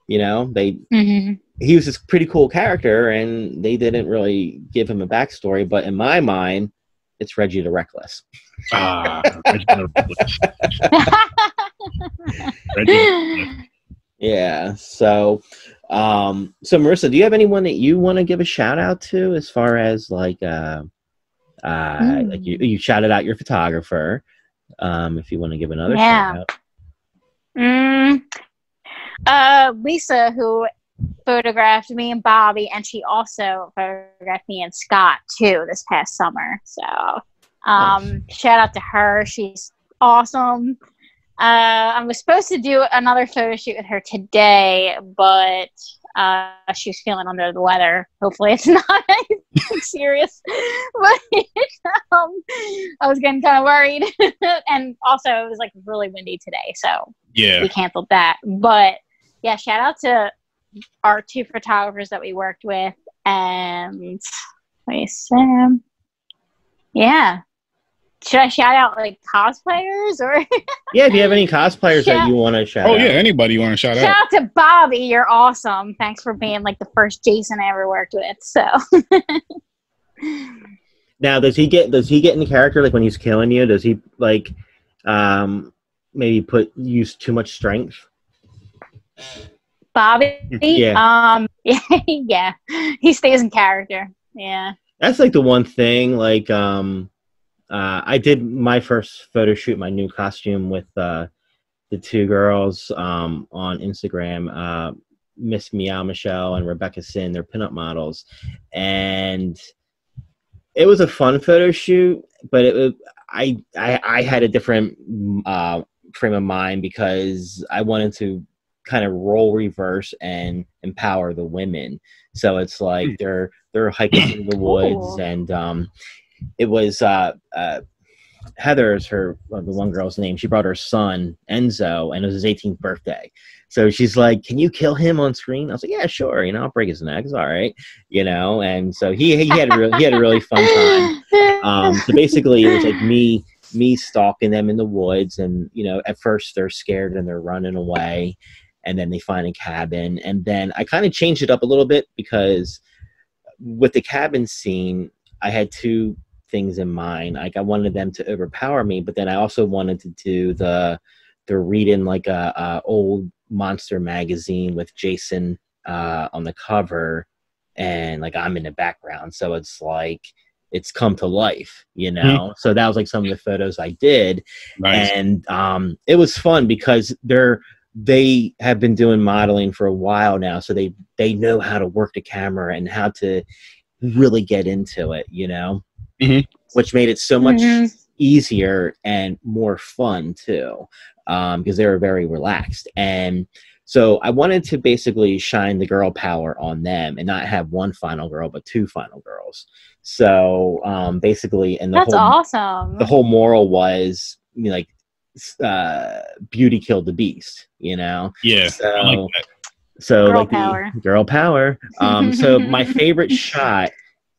You know, they hmm he was this pretty cool character and they didn't really give him a backstory but in my mind it's reggie the reckless Ah, Reggie- the Reggie- yeah so um so marissa do you have anyone that you want to give a shout out to as far as like uh uh Mm. like you, you shouted out your photographer um if you want to give another Yeah. shout out Mm, uh, Lisa, who photographed me and Bobby, and she also photographed me and Scott too this past summer. So, um, shout out to her. She's awesome. Uh, I was supposed to do another photo shoot with her today, but uh, she's feeling under the weather. Hopefully, it's not serious. But um, I was getting kind of worried, and also it was like really windy today, so Yeah. we canceled that. But yeah, shout out to our two photographers that we worked with, and wait, Sam. Yeah. Should I shout out like cosplayers or Yeah, if you have any cosplayers Yeah. that you want to shout Oh out. yeah. Anybody you want to shout shout out? Shout out to Bobby? You're awesome. Thanks for being like the first Jason I ever worked with. So Now, does he get does he get in the character like when he's killing you? Does he like um maybe put use too much strength? Bobby, Yeah. um, yeah, he stays in character. Yeah. That's like the one thing. Like um, uh, I did my first photo shoot, my new costume with uh, the two girls um on Instagram. Uh, Miss Meow Michelle and Rebecca Sin, they're pinup models, and it was a fun photo shoot. But it was I I, I had a different uh, frame of mind because I wanted to kind of role reverse and empower the women. So it's like they're they're hiking through the woods, Cool. and um, it was uh, uh, Heather's her well, the one girl's name. She brought her son Enzo, and it was his 18th birthday. So she's like, "Can you kill him on screen?" I was like, "Yeah, sure. You know, I'll break his neck. It's all right. You know." And so he he had a real, he had a really fun time. Um, so basically, it was like me me stalking them in the woods, and you know, at first they're scared and they're running away, and then they find a cabin, and then I kind of changed it up a little bit because with the cabin scene, I had two things in mind. Like I wanted them to overpower me, but then I also wanted to do the the reading like a, a old monster magazine with Jason uh, on the cover, and like I'm in the background, so it's like it's come to life, you know. So that was like some of the photos I did, Nice. and um, it was fun because they're they have been doing modeling for a while now, so they they know how to work the camera and how to really get into it, you know, Mhm. which made it so much Mhm. easier and more fun too, because they were very relaxed and. So I wanted to basically shine the girl power on them and not have one final girl, but two final girls. So um, basically, and the That's whole awesome. the whole moral was you know, like uh, beauty killed the beast you know yeah. so I like that. so Girl like the- power. girl power um so my favorite shot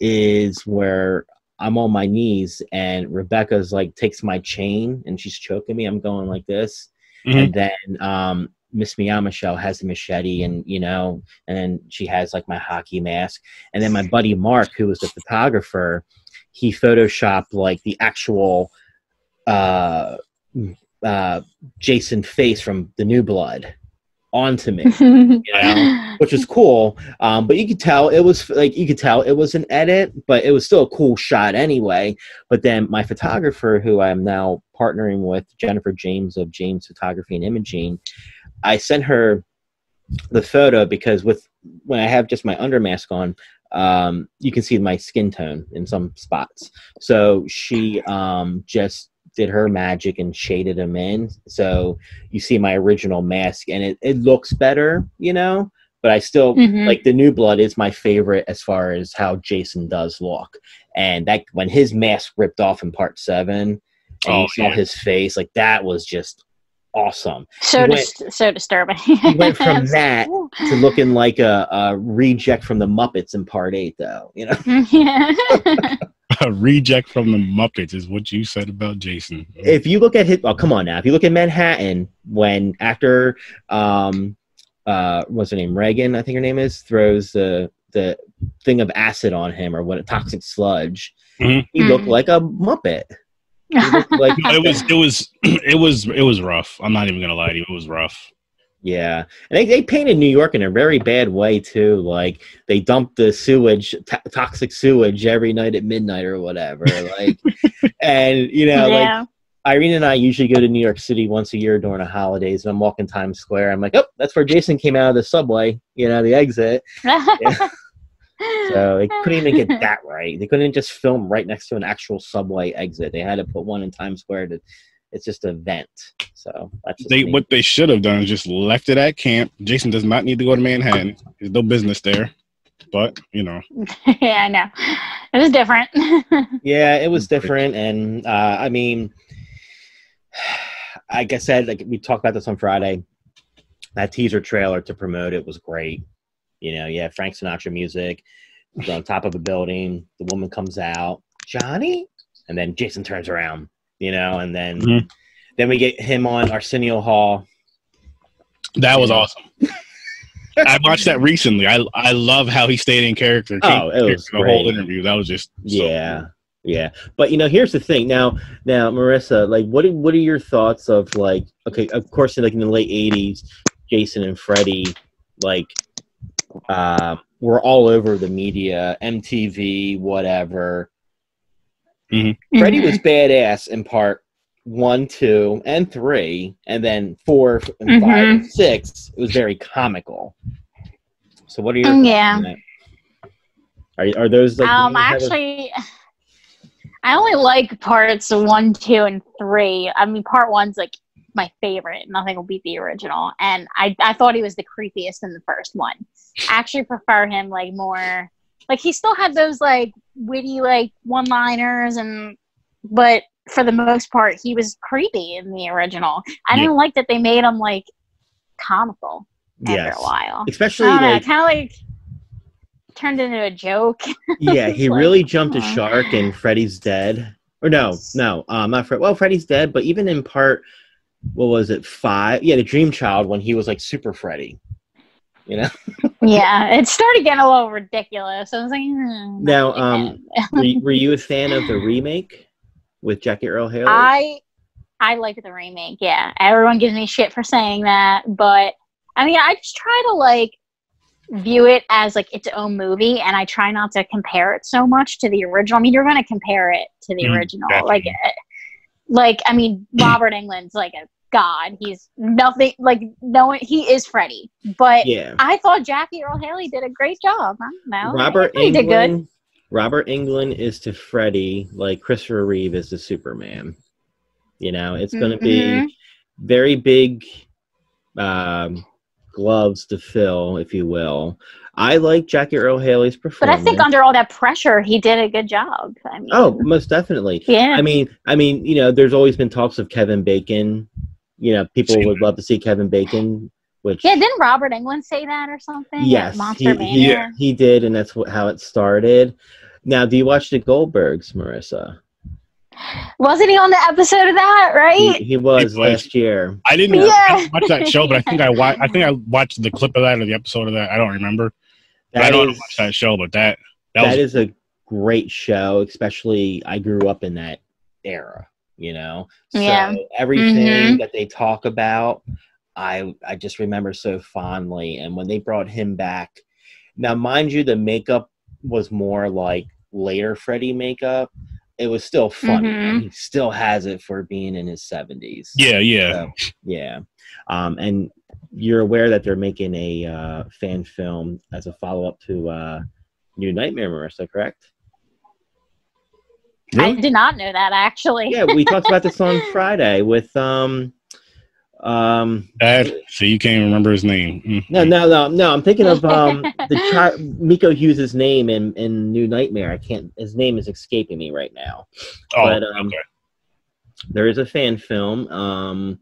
is where i'm on my knees and rebecca's like takes my chain and she's choking me. I'm going like this. Mhm. and then um Miss Meow Michelle has the machete, and you know, and then she has like my hockey mask, and then my buddy Mark, who was the photographer, he photoshopped like the actual uh, uh, Jason face from the New Blood onto me, you know, which was cool. Um, but you could tell it was like you could tell it was an edit, but it was still a cool shot anyway. But then my photographer, who I'm now partnering with, Jennifer James of James Photography and Imaging, I sent her the photo because with when I have just my under mask on, um, you can see my skin tone in some spots. So she um, just did her magic and shaded them in. So you see my original mask, and it, it looks better, you know. But I still Mhm. like the new blood is my favorite as far as how Jason does look. And that when his mask ripped off in part seven, and Oh, you saw yeah. his face, like that was just awesome so He dis- so disturbing. he went from that to looking like a, a reject from the Muppets in Part Eight, though. You know, yeah. A reject from the Muppets is what you said about Jason. if you look at his, oh come on now, if you look at Manhattan, when actor, um, uh, what's her name, Reagan, I think her name is, throws the the thing of acid on him or what a toxic sludge, Mhm. he looked Mhm. like a Muppet. He looked like it was it was it was it was rough. I'm not even gonna lie to you. It was rough. Yeah, and they, they painted New York in a very bad way too. Like they dumped the sewage, to- toxic sewage, every night at midnight or whatever. Like, and you know, like. Irene and I usually go to New York City once a year during the holidays, and I'm walking Times Square. I'm like, oh, that's where Jason came out of the subway. You know, the exit. So they couldn't even get that right. They couldn't just film right next to an actual subway exit. They had to put one in Times Square to it's just an event. So that's just They me. what they should have done is just left it at camp. Jason does not need to go to Manhattan. There's no business there. But you know, yeah, I know. It was different. Yeah, it was different, and uh, I mean, like I said, like we talked about this on Friday. That teaser trailer to promote it was great. You know, yeah, Frank Sinatra music He's on top of a building. The woman comes out, Johnny, and then Jason turns around. You know, and then Mhm. then we get him on Arsenio Hall. that was awesome. I watched that recently. I I love how he stayed in character. Oh, it was the whole interview. That was just so Yeah, yeah. But you know, here's the thing. Now, now, Marissa, like, what are, what are your thoughts of like? Okay, of course, like in the late '80s, Jason and Freddy, like, uh, were all over the media, MTV, whatever. Freddy was badass in part one, two, and three, and then four and five and six. It was very comical. So, what are your Mm, thoughts yeah. on that? Are are those like? um, you have a- actually, I only like parts one, two, and three. I mean, part one's like my favorite. Nothing will beat the original, and I I thought he was the creepiest in the first one. I actually prefer him like more. Like he still had those like witty like one liners and, but for the most part, he was creepy in the original. I Yeah. didn't like that they made him like comical after yes. a while. especially I don't know, like kind of like turned into a joke. yeah, he like, really jumped a shark in Freddy's Dead. Or no, no, um, not Fred. Well, Freddy's Dead, but even in part, what was it, five? Yeah, the Dream Child when he was like Super Freddy. You know. yeah, it started getting a little ridiculous. I was like, hmm, Now, um, were, you, were you a fan of the remake with Jackie Earle Haley? I I like the remake. Yeah, everyone gives me shit for saying that, but I mean, I just try to like view it as like its own movie, and I try not to compare it so much to the original. I mean, you're going to compare it to the Mhm, original, definitely. like, eh, like I mean, Robert Englund's like a god. He's nothing like no one. He is Freddy, but yeah. I thought Jackie Earle Haley did a great job. I don't know. Robert he did good. Englund. Robert Englund is to Freddy like Christopher Reeve is to Superman. You know, it's going to Mhm. be very big um, gloves to fill, if you will. I like Jackie Earle Haley's performance, But. I think under all that pressure, he did a good job. I mean, oh, most definitely. yeah. I mean, I mean, you know, there's always been talks of Kevin Bacon. You know, people Same. would love to see Kevin Bacon, which Yeah, didn't Robert Englund say that or something? at yes, Monster he, he, Mania. he did, and that's what, how it started. Now, do you watch the Goldbergs, Marissa? Wasn't he on the episode of that, right? he was was. last year. I didn't, Yeah. I didn't watch that show, but I think I wa- I think I watched the clip of that or the episode of that. I don't remember. But I don't I is- watched that show, but that that, that was is a great show especially i grew up in that era you know so Yeah. everything Mhm. that they talk about i i just remember so fondly and when they brought him back now mind you the makeup was more like later freddy makeup it was still funny Mhm. he still has it for being in his 70s yeah, yeah. So, yeah. Um, and you're aware that they're making a uh, fan film as a follow up to uh, New Nightmare, Marissa, correct? I did not know that actually. Yeah, we talked about this on Friday with. Um, um, Dad, so you can't remember his name. Mm. no, no, no, no. I'm thinking of um, the chi- Miko Hughes' name in, in New Nightmare. I can't. His name is escaping me right now. Oh, but, um, okay. there is a fan film. Um,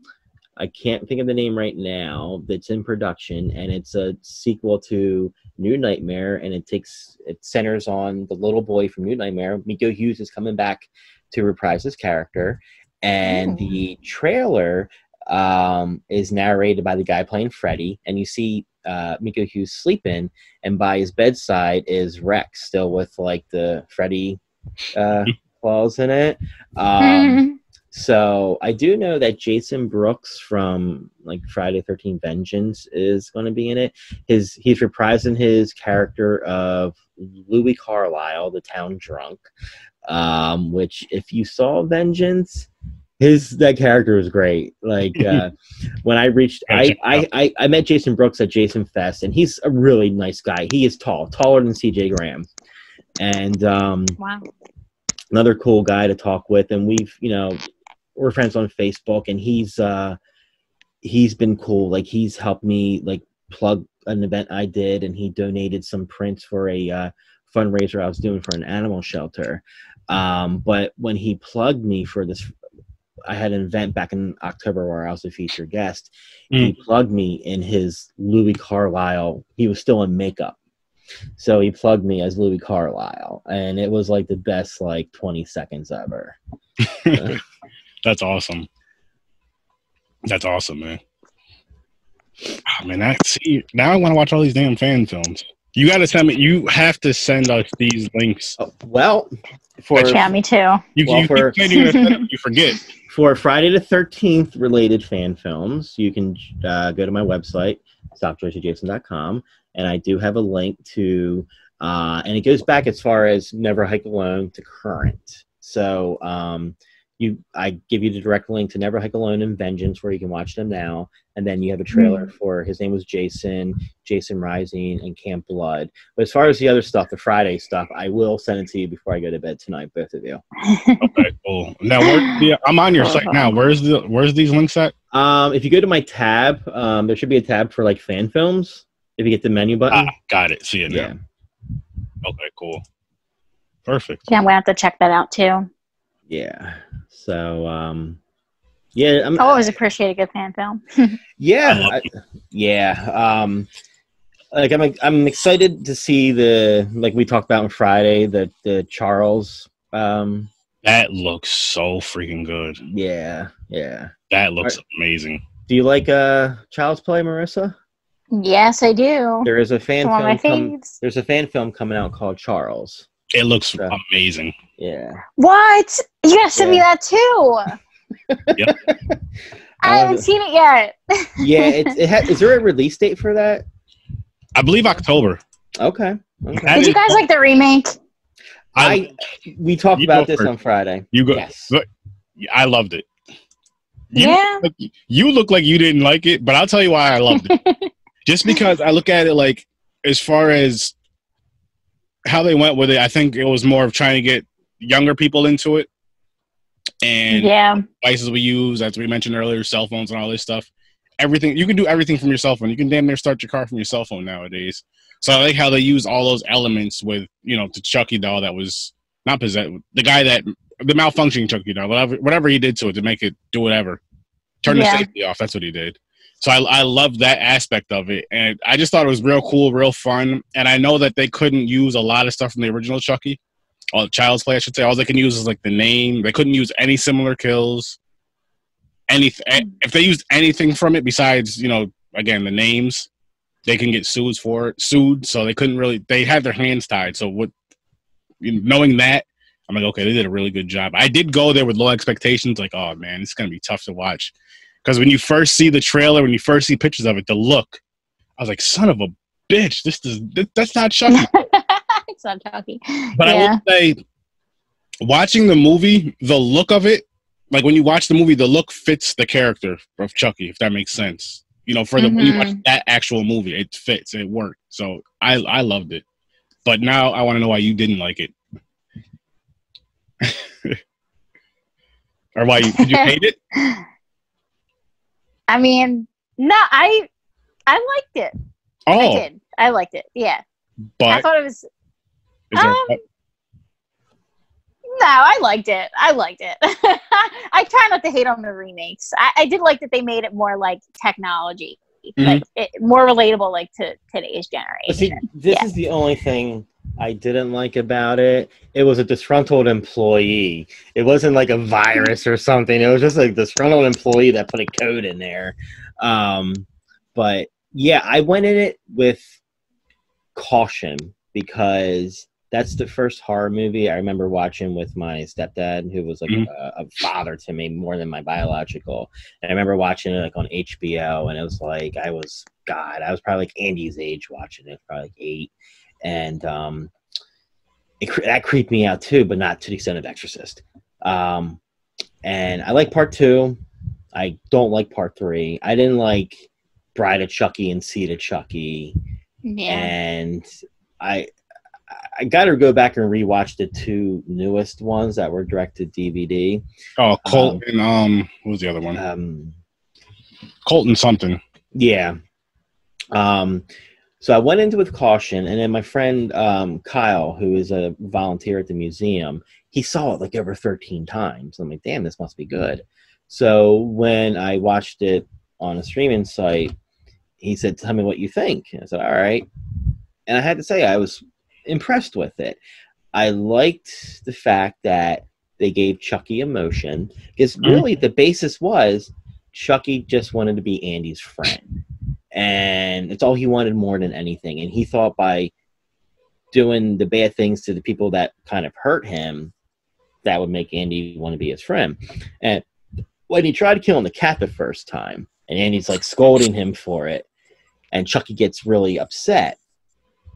I can't think of the name right now. That's in production, and it's a sequel to New Nightmare, and it takes it centers on the little boy from New Nightmare. Miko Hughes is coming back to reprise his character, and Ooh. the trailer um, is narrated by the guy playing Freddy, and you see uh, Miko Hughes sleeping, and by his bedside is Rex, still with like the Freddy uh, claws in it. Um. so I do know that Jason Brooks from like Friday Thirteen Vengeance is going to be in it. His he's reprising his character of Louis Carlisle, the town drunk. Um, which if you saw Vengeance, his that character was great. Like uh, when I reached, I, I I I met Jason Brooks at Jason Fest, and he's a really nice guy. He is tall, taller than C.J. Graham, and um, Wow. another cool guy to talk with and we've you know we're friends on Facebook, and he's uh, he's been cool. Like he's helped me like plug an event I did, and he donated some prints for a uh, fundraiser I was doing for an animal shelter. Um, but when he plugged me for this, I had an event back in October where I was a featured guest. He plugged me in his Louis Carlisle. He was still in makeup. So he plugged me as Louis Carlisle, and it was like the best like 20 seconds ever. That's awesome. That's awesome, man. Oh, man, I see. Now I want to watch all these damn fan films. You got to send me. You have to send us these links. Oh, well, for Yeah, me too. You, Well, you for- you're gonna send it, you forget. for Friday the 13th related fan films, you can uh, go to my website, southjerseyjason.com, and I do have a link to, uh, and it goes back as far as Never Hike Alone to current. So um, you, I give you the direct link to Never Hike Alone and Vengeance, where you can watch them now, and then you have a trailer for his name was Jason, Jason Rising, and Camp Blood. But as far as the other stuff, the Friday stuff, I will send it to you before I go to bed tonight, both of you. Okay, cool. Now, where, yeah, I'm on your site now. Where's the Where's these links at? Um, if you go to my tab, um, there should be a tab for like fan films. If you get the menu button, Ah, got it. See it now. yeah, Okay, cool. Perfect. Yeah, I'm gonna have to check that out too. Yeah. So, um, yeah, I'm, I always appreciate a good fan film. yeah, I I, yeah. Um, like I'm, I'm excited to see the like we talked about on Friday the the Charles. Um, That looks so freaking good. yeah, yeah. That looks amazing. Do you like uh Child's Play, Marissa? yes, I do. There is a fan It's one of my film. Come, faves. there's a fan film coming out called Charles. It looks Yeah. amazing. Yeah. What? You gotta send me that too. Yep. I haven't Uh, seen it yet. Yeah. It, it ha- is there a release date for that? I believe October. Okay. Okay. That Did you guys like the remake? I, We talked You about this first. on Friday. you go. Yes. Look, I loved it. You Yeah. look like- you look like you didn't like it, but I'll tell you why I loved it. Just because I look at it like, as far as how they went with it, I think it was more of trying to get younger people into it. And Yeah. devices we use, as we mentioned earlier, cell phones and all this stuff. Everything you can do everything from your cell phone. You can damn near start your car from your cell phone nowadays. So I like how they use all those elements with you know the Chucky doll that was not possessed. The guy that the malfunctioning Chucky doll, whatever whatever he did to it to make it do whatever, turn Yeah. the safety off. That's what he did. So I I love that aspect of it, and I just thought it was real cool, real fun. And I know that they couldn't use a lot of stuff from the original Chucky, or Child's Play, I should say. All they can use is like the name. They couldn't use any similar kills. Anything eh, if they used anything from it besides you know again the names, they can get sued for it. Sued, so they couldn't really. They had their hands tied. So what? Knowing that, I'm like, okay, they did a really good job. I did go there with low expectations, like, oh man, it's gonna be tough to watch. Because when you first see the trailer, when you first see pictures of it, the look, I was like, son of a bitch, this is this, that's not Chucky. it's not Chucky. But I yeah. will say, watching the movie, the look of it, like when you watch the movie, the look fits the character of Chucky, if that makes sense. You know, for the when you watch mm-hmm. that actual movie, it fits, it worked. So I I loved it. But now I want to know why you didn't like it. or why you did you hate it? I mean, no, I I liked it. Oh. I did. I liked it. Yeah. I thought it was is there, Um, No, I liked it. I liked it. I try not to hate on the remakes. I, I did like that they made it more like technology, Mhm. like it, more relatable, like to today's But see, generation. this Yeah. is the only thing I didn't like about it. It was a disgruntled employee. It wasn't like a virus or something. It was just a disgruntled employee that put a code in there. Um, but yeah, I went in it with caution because that's the first horror movie I remember watching with my stepdad, who was like Mhm. a, a father to me more than my biological. And I remember watching it like on HBO, and it was like I was God, I was probably like Andy's age watching it, probably like eight, and um, it, that creeped me out too, but not to the extent of Exorcist. Um, and I like part two. I don't like part three. I didn't like Bride of Chucky and Seed of Chucky Yeah. and I I got to go back and rewatch the two newest ones that were directed DVD. Oh, Colton. Um, what was the other one? Um, Colton something. yeah. Um, so I went into it with caution, and then my friend um, Kyle, who is a volunteer at the museum, he saw it like over 13 times. I'm like, damn, this must be good. So when I watched it on a streaming site, he said, "Tell me what you think." And I said, "All right." And I had to say, I was impressed with it. I liked the fact that they gave Chucky emotion because Mhm. really the basis was Chucky just wanted to be Andy's friend, and it's all he wanted more than anything. And he thought by doing the bad things to the people that kind of hurt him, that would make Andy want to be his friend. And when he tried killing the cat the first time, and Andy's like scolding him for it, and Chucky gets really upset.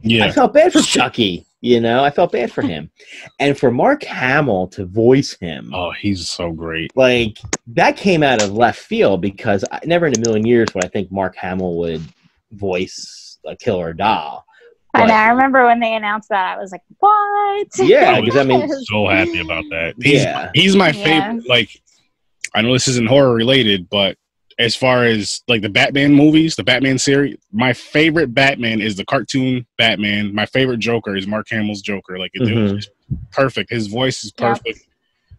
I felt bad for Chucky, you know, I felt bad for him. And for Mark Hamill to voice him, Oh, he's so great. like that came out of left field because I, never in a million years would I think Mark Hamill would voice a killer doll. I know. I remember when they announced that. I was like, "What?" Yeah, I because I mean, So happy about that. He's, Yeah. he's my Yeah. favorite. Like, I know this isn't horror related, but as far as like the Batman movies, the Batman series, my favorite Batman is the cartoon Batman. My favorite Joker is Mark Hamill's Joker. Like, it, it was Mhm. just perfect. His voice is Yeah. perfect.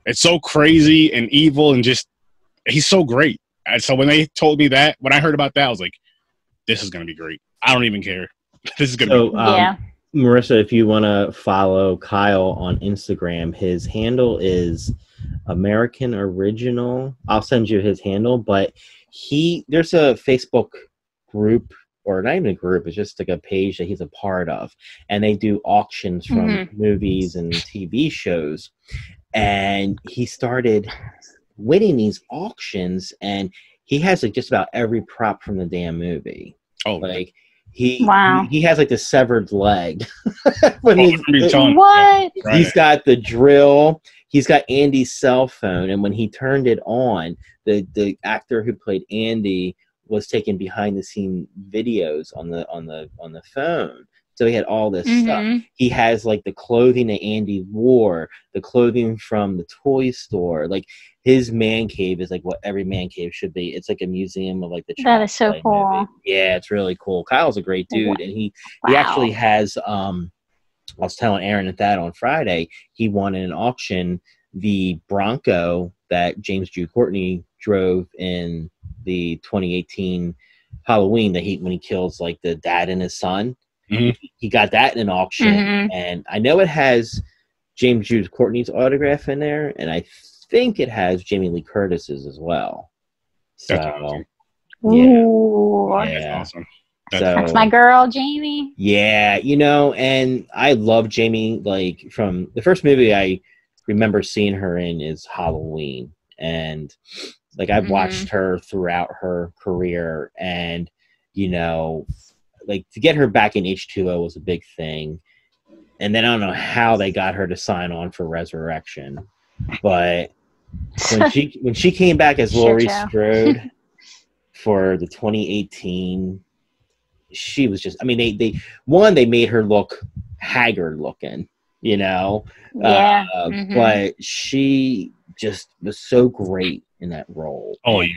It's so crazy and evil and just he's so great. And so when they told me that, when I heard about that, I was like, this is gonna be great. I don't even care. this is gonna so be um, yeah. Marissa, if you want to follow Kyle on Instagram, his handle is American Original. I'll send you his handle, but he there's a Facebook group or not even a group, it's just like a page that he's a part of, and they do auctions from Mhm. movies and TV shows. And he started winning these auctions, and he has like just about every prop from the damn movie. oh Like he Wow. he, he has like the severed leg. when Oh, he's- remember you telling me What? that. he's Right. got the drill. He's got Andy's cell phone, and when he turned it on, the the actor who played Andy was taking behind the scene videos on the on the on the phone. So he had all this stuff. Mhm. He has like the clothing that Andy wore, the clothing from the toy store. Like his man cave is like what every man cave should be. It's like a museum of like the. That is so Play movie. cool. Yeah, it's really cool. Kyle's a great dude, and he he Wow. actually has um I was telling Aaron at that on Friday, he won in an auction the Bronco that James Jude Courtney drove in the 2018 Halloween that he when he kills like the dad and his son. Mhm. He got that in an auction Mhm. and I know it has James Jude Courtney's autograph in there and I think it has Jamie Lee Curtis's as well. So That's awesome. Yeah. Ooh. That's awesome. That's So- That's my girl, Jamie. Yeah, you know, and I love Jamie. Like from the first movie I remember seeing her in is Halloween, and like I've Mhm. watched her throughout her career, and you know, like to get her back in H two O was a big thing, and then I don't know how they got her to sign on for Resurrection, but when she when she came back as Shit Laurie. Strode for the 2018, she was just. I mean, they they one they made her look haggard looking, you know, yeah. uh, mhm. but she just was so great in that role. Oh yeah.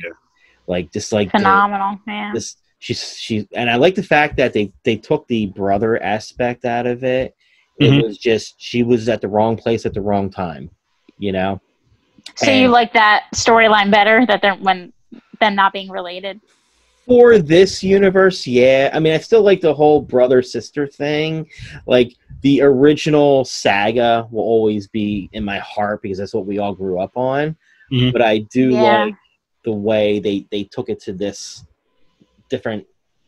like just like the- Phenomenal, man. this she's she and I like the fact that they they took the brother aspect out of it. It Mhm. was just she was at the wrong place at the wrong time, you know. So you like that storyline better that they're when them not being related? For this universe, yeah. I mean, I still like the whole brother sister thing. Like the original saga will always be in my heart because that's what we all grew up on. Mhm. But I do Yeah. like the way they they took it to this different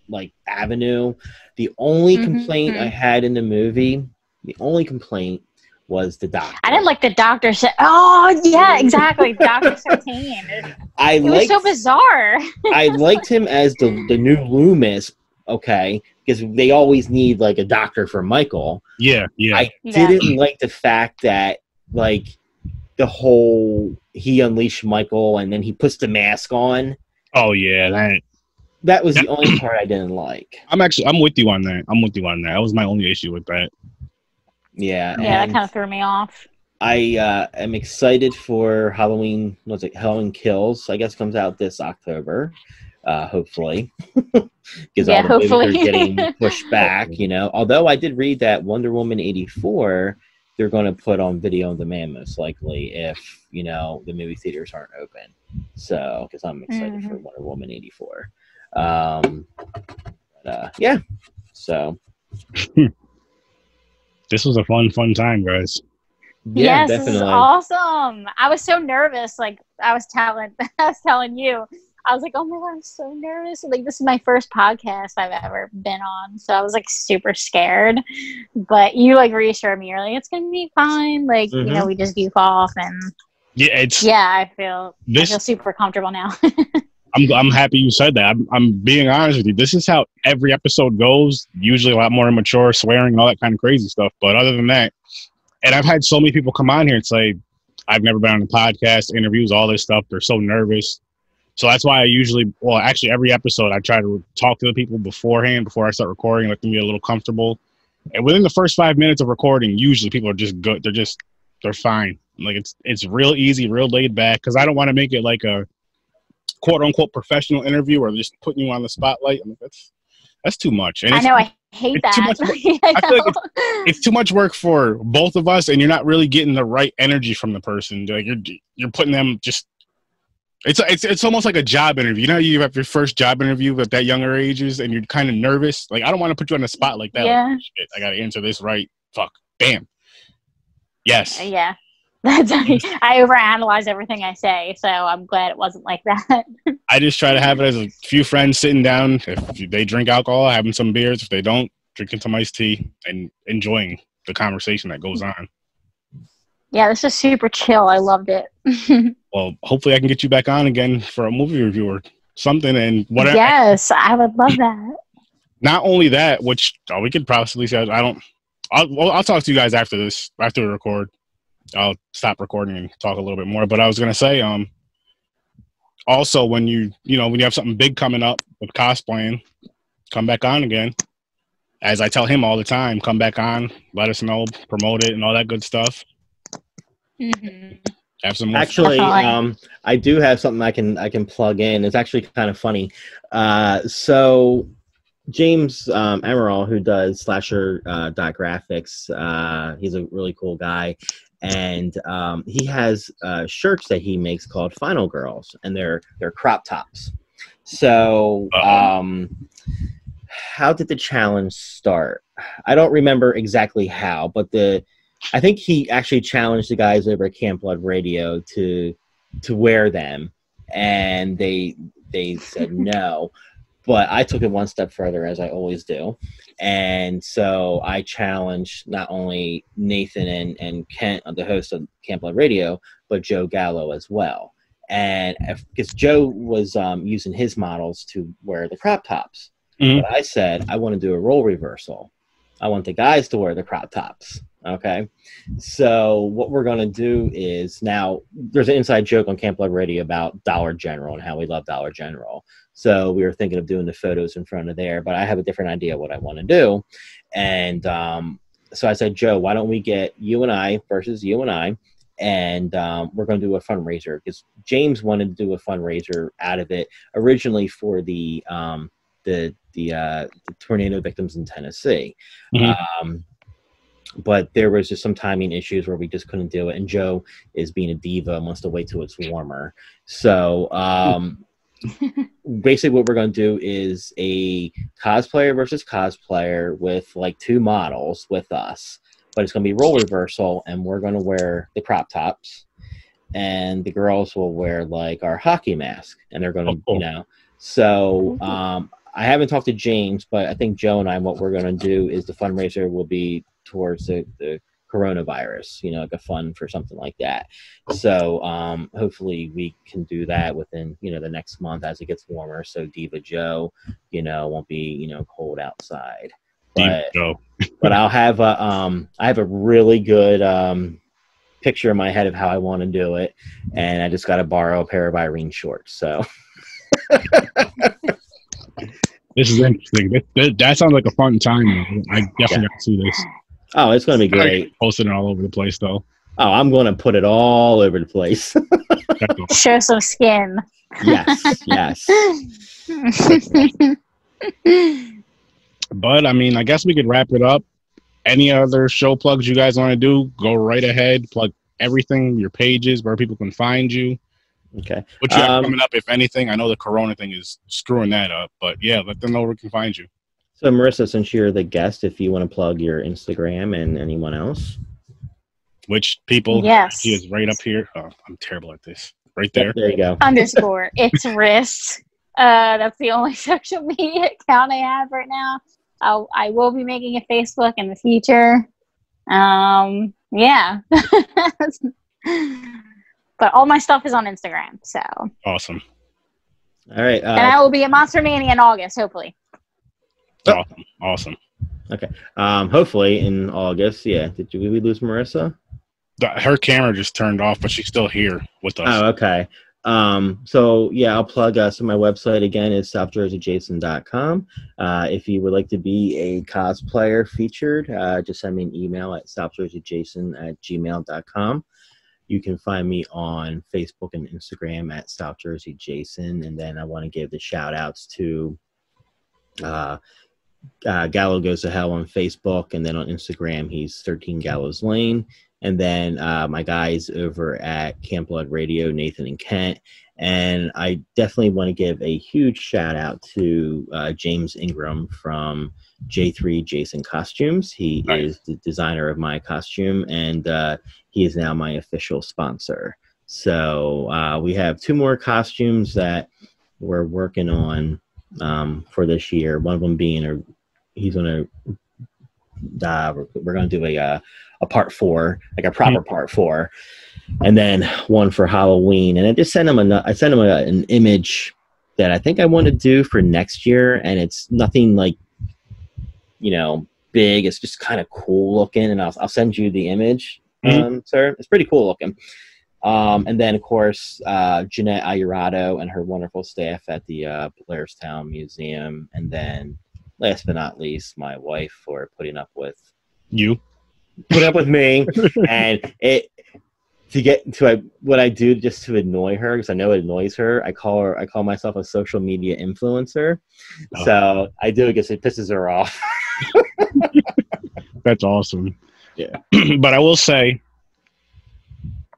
like avenue. The only Mhm, complaint I mhm. had in the movie, the only complaint was the doctor. I didn't like the Doctor. Se- oh yeah, exactly. Doctor Sartain. It, I it was so bizarre. I liked him as the the new Loomis, okay, because they always need like a doctor for Michael. Yeah, yeah. I Yeah. didn't like the fact that like the whole he unleashed Michael and then he puts the mask on. oh yeah. That, That was the only part I didn't like. I'm actually I'm with you on that. I'm with you on that. That was my only issue with that. Yeah, Yeah, that kind of threw me off. I uh, am excited for Halloween. What's it? Halloween Kills. I guess comes out this October. Uh, hopefully, because Yeah, all the movies are getting pushed back. You know, although I did read that Wonder Woman eighty four they're going to put on video on demand most likely if you know the movie theaters aren't open. So, because I'm excited for Wonder Woman eighty four. Um, but, uh, yeah. So This was a fun, fun time, guys. yeah, yes, this is definitely. awesome. I was so nervous. Like I was telling, I was telling you, I was like, "Oh my god, I'm so nervous!" Like this is my first podcast I've ever been on, so I was like super scared. But you like reassured me. You're like, "It's gonna be fine." Like you know, mm-hmm. we just goof off, and Yeah, it's yeah, I feel I feel super comfortable now. I'm I'm happy you said that. I'm I'm being honest with you. This is how every episode goes. Usually a lot more immature, swearing, and all that kind of crazy stuff. But other than that, and I've had so many people come on here and say, "I've never been on a podcast, interviews, all this stuff." They're so nervous. So that's why I usually, well, actually, every episode I try to talk to the people beforehand before I start recording, let them get a little comfortable. And within the first five minutes of recording, usually people are just good. They're just they're fine. Like it's it's real easy, real laid back. Because I don't want to make it like a quote unquote professional interview or just putting you on the spotlight. I mean, that's that's too much. And I it's, know I hate it's too that. much I feel like know. it's too much work for both of us, and you're not really getting the right energy from the person. Like you're you're putting them just. It's it's it's almost like a job interview. You know, you have your first job interview at that younger ages, and you're kind of nervous. Like I don't want to put you on the spot like that. Like, Yeah. Shit, I got to answer this right. Fuck. Bam. Yes. yeah. That's I overanalyze everything I say, so I'm glad it wasn't like that. I just try to have it as a few friends sitting down. If they drink alcohol, having some beers. If they don't, drinking some iced tea and enjoying the conversation that goes on. yeah, this is super chill. I loved it. Well, hopefully, I can get you back on again for a movie review or something. And whatever. Yes, I would love that. Not only that, which oh, we could possibly say I don't. I'll I'll talk to you guys after this after we record. I'll stop recording and talk a little bit more. But I was gonna say, um, also when you you know when you have something big coming up with cosplaying, come back on again. As I tell him all the time, come back on, let us know, promote it, and all that good stuff. Mhm. Have some more Actually, um, I do have something I can I can plug in. It's actually kind of funny. Uh, so James um, Emerald, who does slasher uh, dot graphics, uh, he's a really cool guy, and um, he has uh, shirts that he makes called Final Girls, and they're they're crop tops. So, um, how did the challenge start? I don't remember exactly how, but the I think he actually challenged the guys over at Camp Blood Radio to to wear them, and they they said no. But I took it one step further, as I always do, and so I challenged not only Nathan and and Kent, the host of Camp Blood Radio, but Joe Gallo as well. And because Joe was um, using his models to wear the crop tops, Mhm. but I said I want to do a role reversal. I want the guys to wear the crop tops. Okay. So what we're gonna do is now there's an inside joke on Camp Blood Radio about Dollar General and how we love Dollar General. So we were thinking of doing the photos in front of there, but I have a different idea what I want to do. And um, so I said, Joe, why don't we get you and I versus you and I, and um, we're going to do a fundraiser because James wanted to do a fundraiser out of it originally for the um, the the, uh, the tornado victims in Tennessee. Mhm. Um, but there was just some timing issues where we just couldn't do it. And Joe is being a diva and wants to wait till it's warmer. So um, basically, what we're going to do is a cosplayer versus cosplayer with like two models with us. But it's going to be role reversal, and we're going to wear the crop tops, and the girls will wear like our hockey mask, and they're going to, Oh. you know. So um, I haven't talked to James, but I think Joe and I, what we're going to do is the fundraiser will be towards the, the coronavirus, you know, like a fund for something like that. So um, hopefully we can do that within, you know, the next month as it gets warmer. So Diva Joe, you know, won't be, you know, cold outside. But, but I'll have a, um, I have a really good um, picture in my head of how I want to do it. And I just got to borrow a pair of Irene shorts. So This is interesting. That, that, that sounds like a fun time. I definitely got to see this. Oh, it's going to be great. Posting it all over the place though. Oh, I'm going to put it all over the place. Show some skin. yes, yes. But I mean, I guess we could wrap it up. Any other show plugs you guys want to do? Go right ahead. Plug everything, your pages, where people can find you. Okay. What you have Um, coming up, if anything. I know the Corona thing is screwing that up, but yeah, let them know where we can find you. So, Marissa, since you're the guest, if you want to plug your Instagram and anyone else, Which people? Yes. He is right up here. Oh, I'm terrible at this. Right there. there you go. Underscore. It's wrist. Uh, that's the only social media account I have right now. I'll, I will be making a Facebook in the future. Um, yeah. but all my stuff is on Instagram. So, Awesome. All right. and I Uh, will be at Monster Mania in August, hopefully. Awesome. Awesome. um, hopefully in August. Yeah. Did we lose Marissa? Her camera just turned off, but she's still here with us. Oh, okay. Um, so yeah, I'll plug uh, so my website again is southjerseyjason.com. Uh, if you would like to be a cosplayer featured, uh, just send me an email at southjerseyjason at gmail.com. You can find me on Facebook and Instagram at South Jersey Jason. And then I want to give the shout outs to uh, uh, Gallo Goes to Hell on Facebook. And then on Instagram, he's 13 Gallows Lane. And then uh, my guys over at Camp Blood Radio, Nathan and Kent. And I definitely want to give a huge shout out to uh, James Ingram from J3 Jason Costumes. He Nice. is the designer of my costume, and uh, he is now my official sponsor. So uh, we have two more costumes that we're working on um, for this year. One of them being a he's gonna uh, we're, we're gonna do a uh, a part four, like a proper part four, and then one for Halloween. And I just sent him a I sent him a, an image that I think I want to do for next year, and it's nothing like you know big. It's just kind of cool looking, and I'll I'll send you the image, Mhm. um, sir. It's pretty cool looking. Um, and then, of course, uh, Jeanette Ayurado and her wonderful staff at the uh, Blairstown Museum. And then, last but not least, my wife for putting up with You. put up with me and it to get to I, what I do just to annoy her because I know it annoys her. I call her. I call myself a social media influencer. Oh. So I do it because it pisses her off. That's awesome. Yeah. but I will say,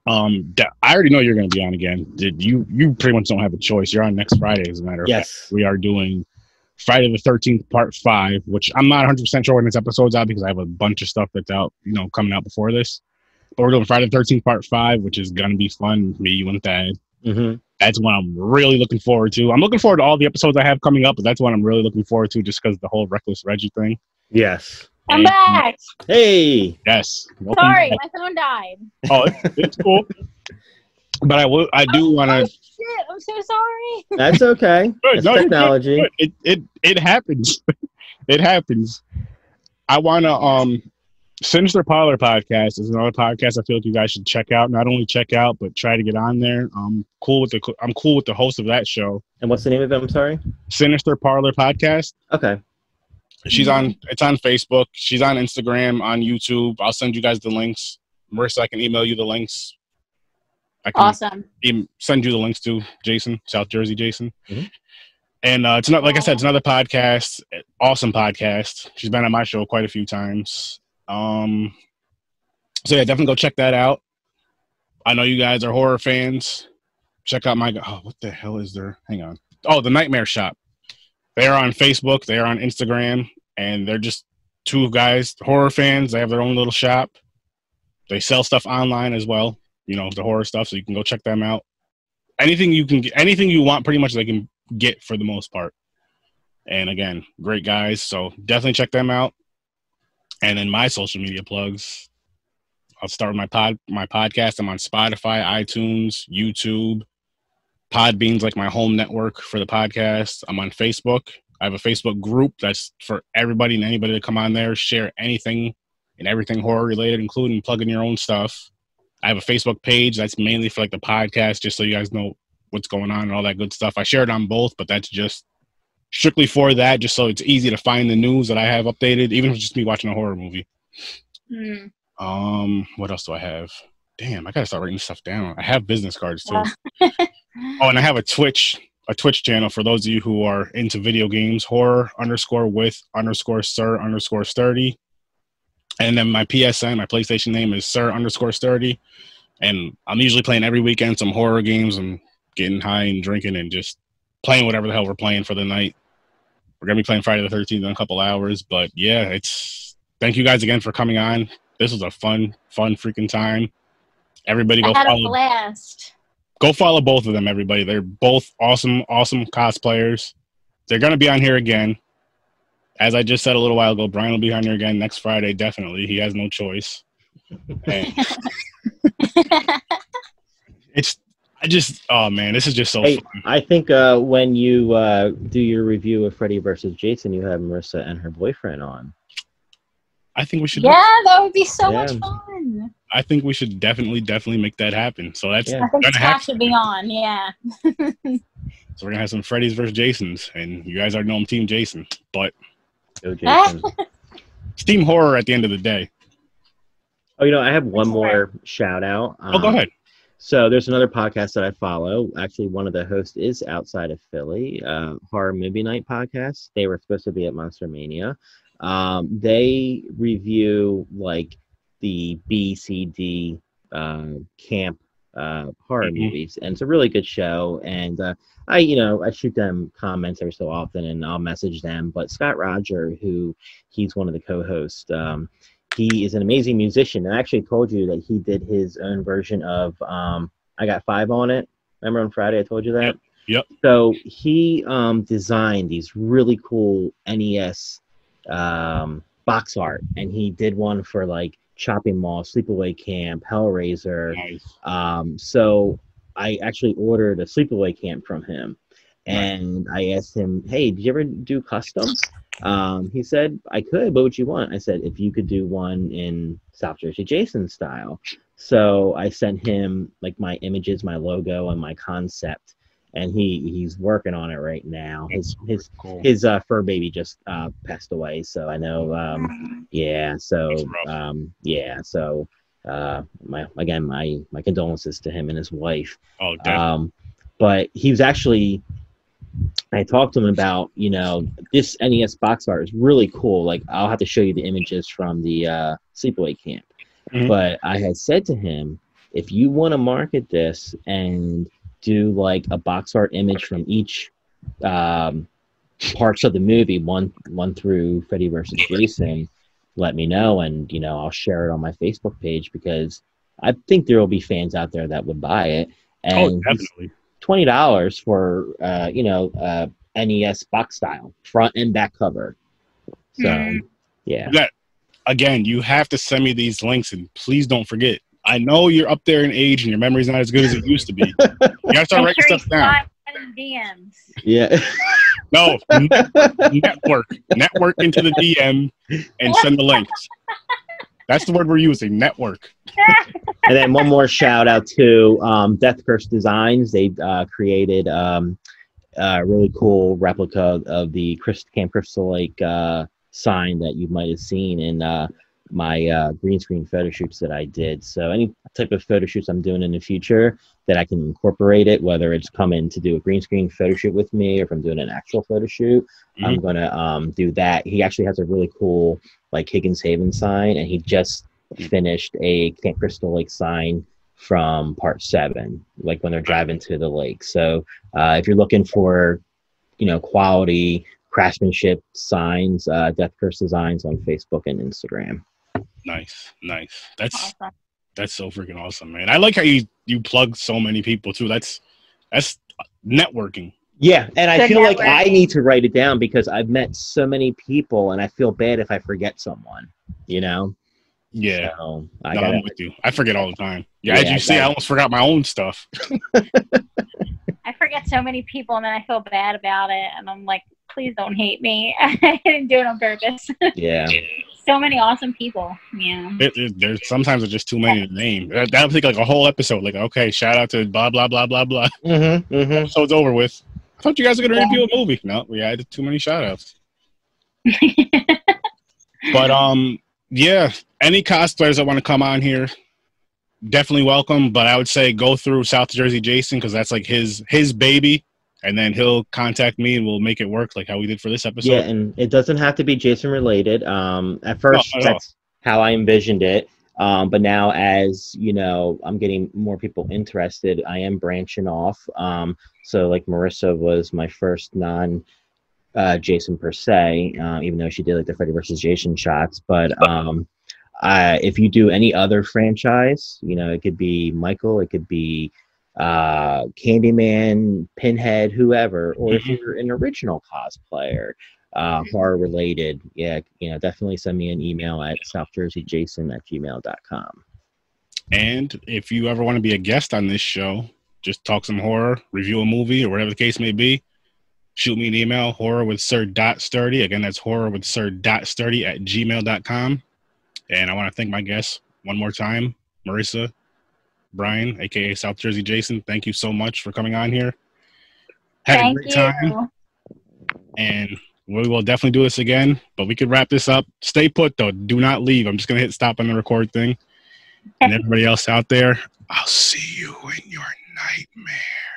um, I already know you're going to be on again. Did you? You pretty much don't have a choice. You're on next Friday, as a matter of fact. yes. We are doing Friday the 13th, part five, which I'm not 100 percent sure when this episode's out because I have a bunch of stuff that's out, you know, coming out before this. But we're doing Friday the 13th, part five, which is going to be fun. Me, you, and Thad. hmm That's what I'm really looking forward to. I'm looking forward to all the episodes I have coming up, but that's what I'm really looking forward to, just because the whole Reckless Reggie thing. Yes. I'm back. Hey. Yes. Welcome Sorry, back. my phone died. Oh, it's, it's cool. But I will. I do want Oh, to. shit, I'm so sorry. That's okay. Good, That's no, you're good, technology. good. It it it happens. it happens. I want to um. Sinister Parlor podcast is another podcast I feel like you guys should check out. Not only check out, but try to get on there. I'm cool with the I'm cool with the host of that show, And what's the name of it? I'm sorry. Sinister Parlor podcast. Okay. She's on. It's on Facebook. She's on Instagram, on YouTube. I'll send you guys the links. Marissa, I can email you the links. I can Awesome. em- send you the links to Jason, South Jersey Jason. Mhm. And uh, it's not like I said, it's another podcast, awesome podcast. She's been on my show quite a few times. Um, so yeah, definitely go check that out. I know you guys are horror fans. Check out my oh, what the hell is there? Hang on. Oh, the Nightmare Shop. They're on Facebook. They're on Instagram, and they're just two guys, horror fans. They have their own little shop. They sell stuff online as well you know the horror stuff so you can go check them out anything you can get anything you want pretty much they can get for the most part and again great guys so definitely check them out and then my social media plugs i'll start with my pod my podcast i'm on spotify itunes youtube podbean's like my home network for the podcast i'm on facebook i have a facebook group that's for everybody and anybody to come on there share anything and everything horror related including plugging your own stuff I have a Facebook page that's mainly for like the podcast, just so you guys know what's going on and all that good stuff. I share it on both, but that's just strictly for that, just so it's easy to find the news that I have updated, even if it's just me watching a horror movie. Mm. Um, what else do I have? Damn, I gotta start writing stuff down. I have business cards too. Yeah. Oh, and I have a Twitch a Twitch channel for those of you who are into video games. Horror underscore with underscore sir underscore sturdy, and then my PSN, my PlayStation name is sir underscore sturdy, and I'm usually playing every weekend some horror games and getting high and drinking and just playing whatever the hell we're playing for the night. We're gonna be playing Friday the 13th in a couple hours, but yeah, it's thank you guys again for coming on. This was a fun, fun freaking time. Everybody go I had a follow blast. go follow both of them, everybody. They're both awesome, awesome cosplayers. They're gonna be on here again. As I just said a little while ago, Brian will be on here again next Friday, definitely. He has no choice. It's I just oh man, this is just so Hey, fun. I think uh, when you uh, do your review of Freddy versus Jason, you have Marissa and her boyfriend on. I think we should yeah, that would be so Yeah. much fun. I think we should definitely, definitely make that happen. So that's Yeah. I think gonna Scott happen. should be on. Yeah. So we're gonna have some Freddy's versus Jasons, and you guys already know I'm Team Jason, but Go Jason. it's Team Horror at the end of the day. oh, you know, I have one That's more shout out. Oh, go Um, ahead. So there's another podcast that I follow. Actually, one of the hosts is outside of Philly, uh, Horror Movie Night podcast. They were supposed to be at Monster Mania. Um, they review like the B, C, D uh, camp uh, horror Mhm. movies, and it's a really good show. And uh, I, you know, I shoot them comments every so often, and I'll message them. But Scott Roger, who he's one of the co-hosts. Um, he is an amazing musician. And I actually told you that he did his own version of um, I Got Five on It. Remember on Friday I told you that? Yep, yep. So he um, designed these really cool NES um, box art, and he did one for like Chopping Mall, Sleepaway Camp, Hellraiser. Nice. Um, so I actually ordered a sleepaway camp from him, and I asked him, "Hey, did you ever do custom?" Um, he said, "I could. but What would you want?" I said, "If you could do one in South Jersey Jason style." So I sent him like my images, my logo, and my concept, and he he's working on it right now. His his Cool. his uh, fur baby just uh, passed away, so I know. Um, yeah, so um, yeah, so uh, my again my my condolences to him and his wife. oh. Um, but he was actually I talked to him about you know this NES box art is really cool. Like I'll have to show you the images from the uh, sleepaway camp. Mhm. But I had said to him, if you want to market this and do like a box art image from each um, parts of the movie, one one through Freddy versus Jason, let me know, and you know I'll share it on my Facebook page because I think there will be fans out there that would buy it. oh, And definitely. twenty dollars for uh, you know uh, NES box style front and back cover. So Mm. yeah, That again, you have to send me these links, and please don't forget. I know you're up there in age, and your memory's not as good as it used to be. You gotta start writing sure stuff down. DMs. yeah. No, network, network into the DM, and send the links. That's the word we're using. Network. and then one more shout out to um, Death Curse Designs. They uh, created um, a really cool replica of the Chris, Camp Crystal Lake uh, sign that you might have seen in uh, my uh, green screen photo shoots that I did. So any type of photo shoots I'm doing in the future that I can incorporate it, whether it's coming to do a green screen photo shoot with me or if I'm doing an actual photo shoot, I'm gonna um, do that. He actually has a really cool like Higgins Haven sign, and he just finished a Camp Crystal Lake sign from part seven, like when they're driving to the lake. So uh, if you're looking for, you know, quality craftsmanship signs, uh, Death Curse Designs on Facebook and Instagram. Nice, nice. That's Awesome. that's so freaking awesome, man. I like how you you plug so many people too. That's that's networking. Yeah, and I Good feel like I need to write it down because I've met so many people, and I feel bad if I forget someone. You know. Yeah. So I no, gotta. I'm with you. I forget all the time. Yeah, Yeah, as you see, I almost forgot my own stuff. I forget so many people and then I feel bad about it. And I'm like, please don't hate me. I didn't do it on purpose. Yeah. so many awesome people. Yeah. It, it, there's sometimes there's just too many to name. That that would take like a whole episode. Like, okay, shout out to blah blah blah blah blah. Mm-hmm. Mm-hmm. Episode's over with. I thought you guys were gonna review a movie. No, we had too many shout outs. But um, yeah, any cosplayers that want to come on here, definitely welcome. But I would say go through South Jersey Jason because that's like his his baby, and then he'll contact me and we'll make it work like how we did for this episode. Yeah, and it doesn't have to be Jason related. Um, at first, not at all. that's how I envisioned it. Um, but now, as you know, I'm getting more people interested. I am branching off. Um, so, like Marissa was my first non uh, Jason per se, uh, even though she did like the Freddy versus Jason shots. But um, I, if you do any other franchise, you know, it could be Michael, it could be uh, Candyman, Pinhead, whoever, or if Mhm. you're an original cosplayer, uh, horror related, yeah, you know, definitely send me an email at southjerseyjason at gmail.com. And if you ever want to be a guest on this show, just talk some horror, review a movie, or whatever the case may be, shoot me an email, horror with sir dot sturdy. Again, that's horror with sir dot sturdy at gmail.com. And I want to thank my guests one more time, Marissa, Brian, aka South Jersey Jason. Thank you so much for coming on here. Had Thank a great you. time, and we will definitely do this again. But we could wrap this up. Stay put though. Do not leave. I'm just gonna hit stop on the record thing. And everybody else out there, I'll see you in your nightmare.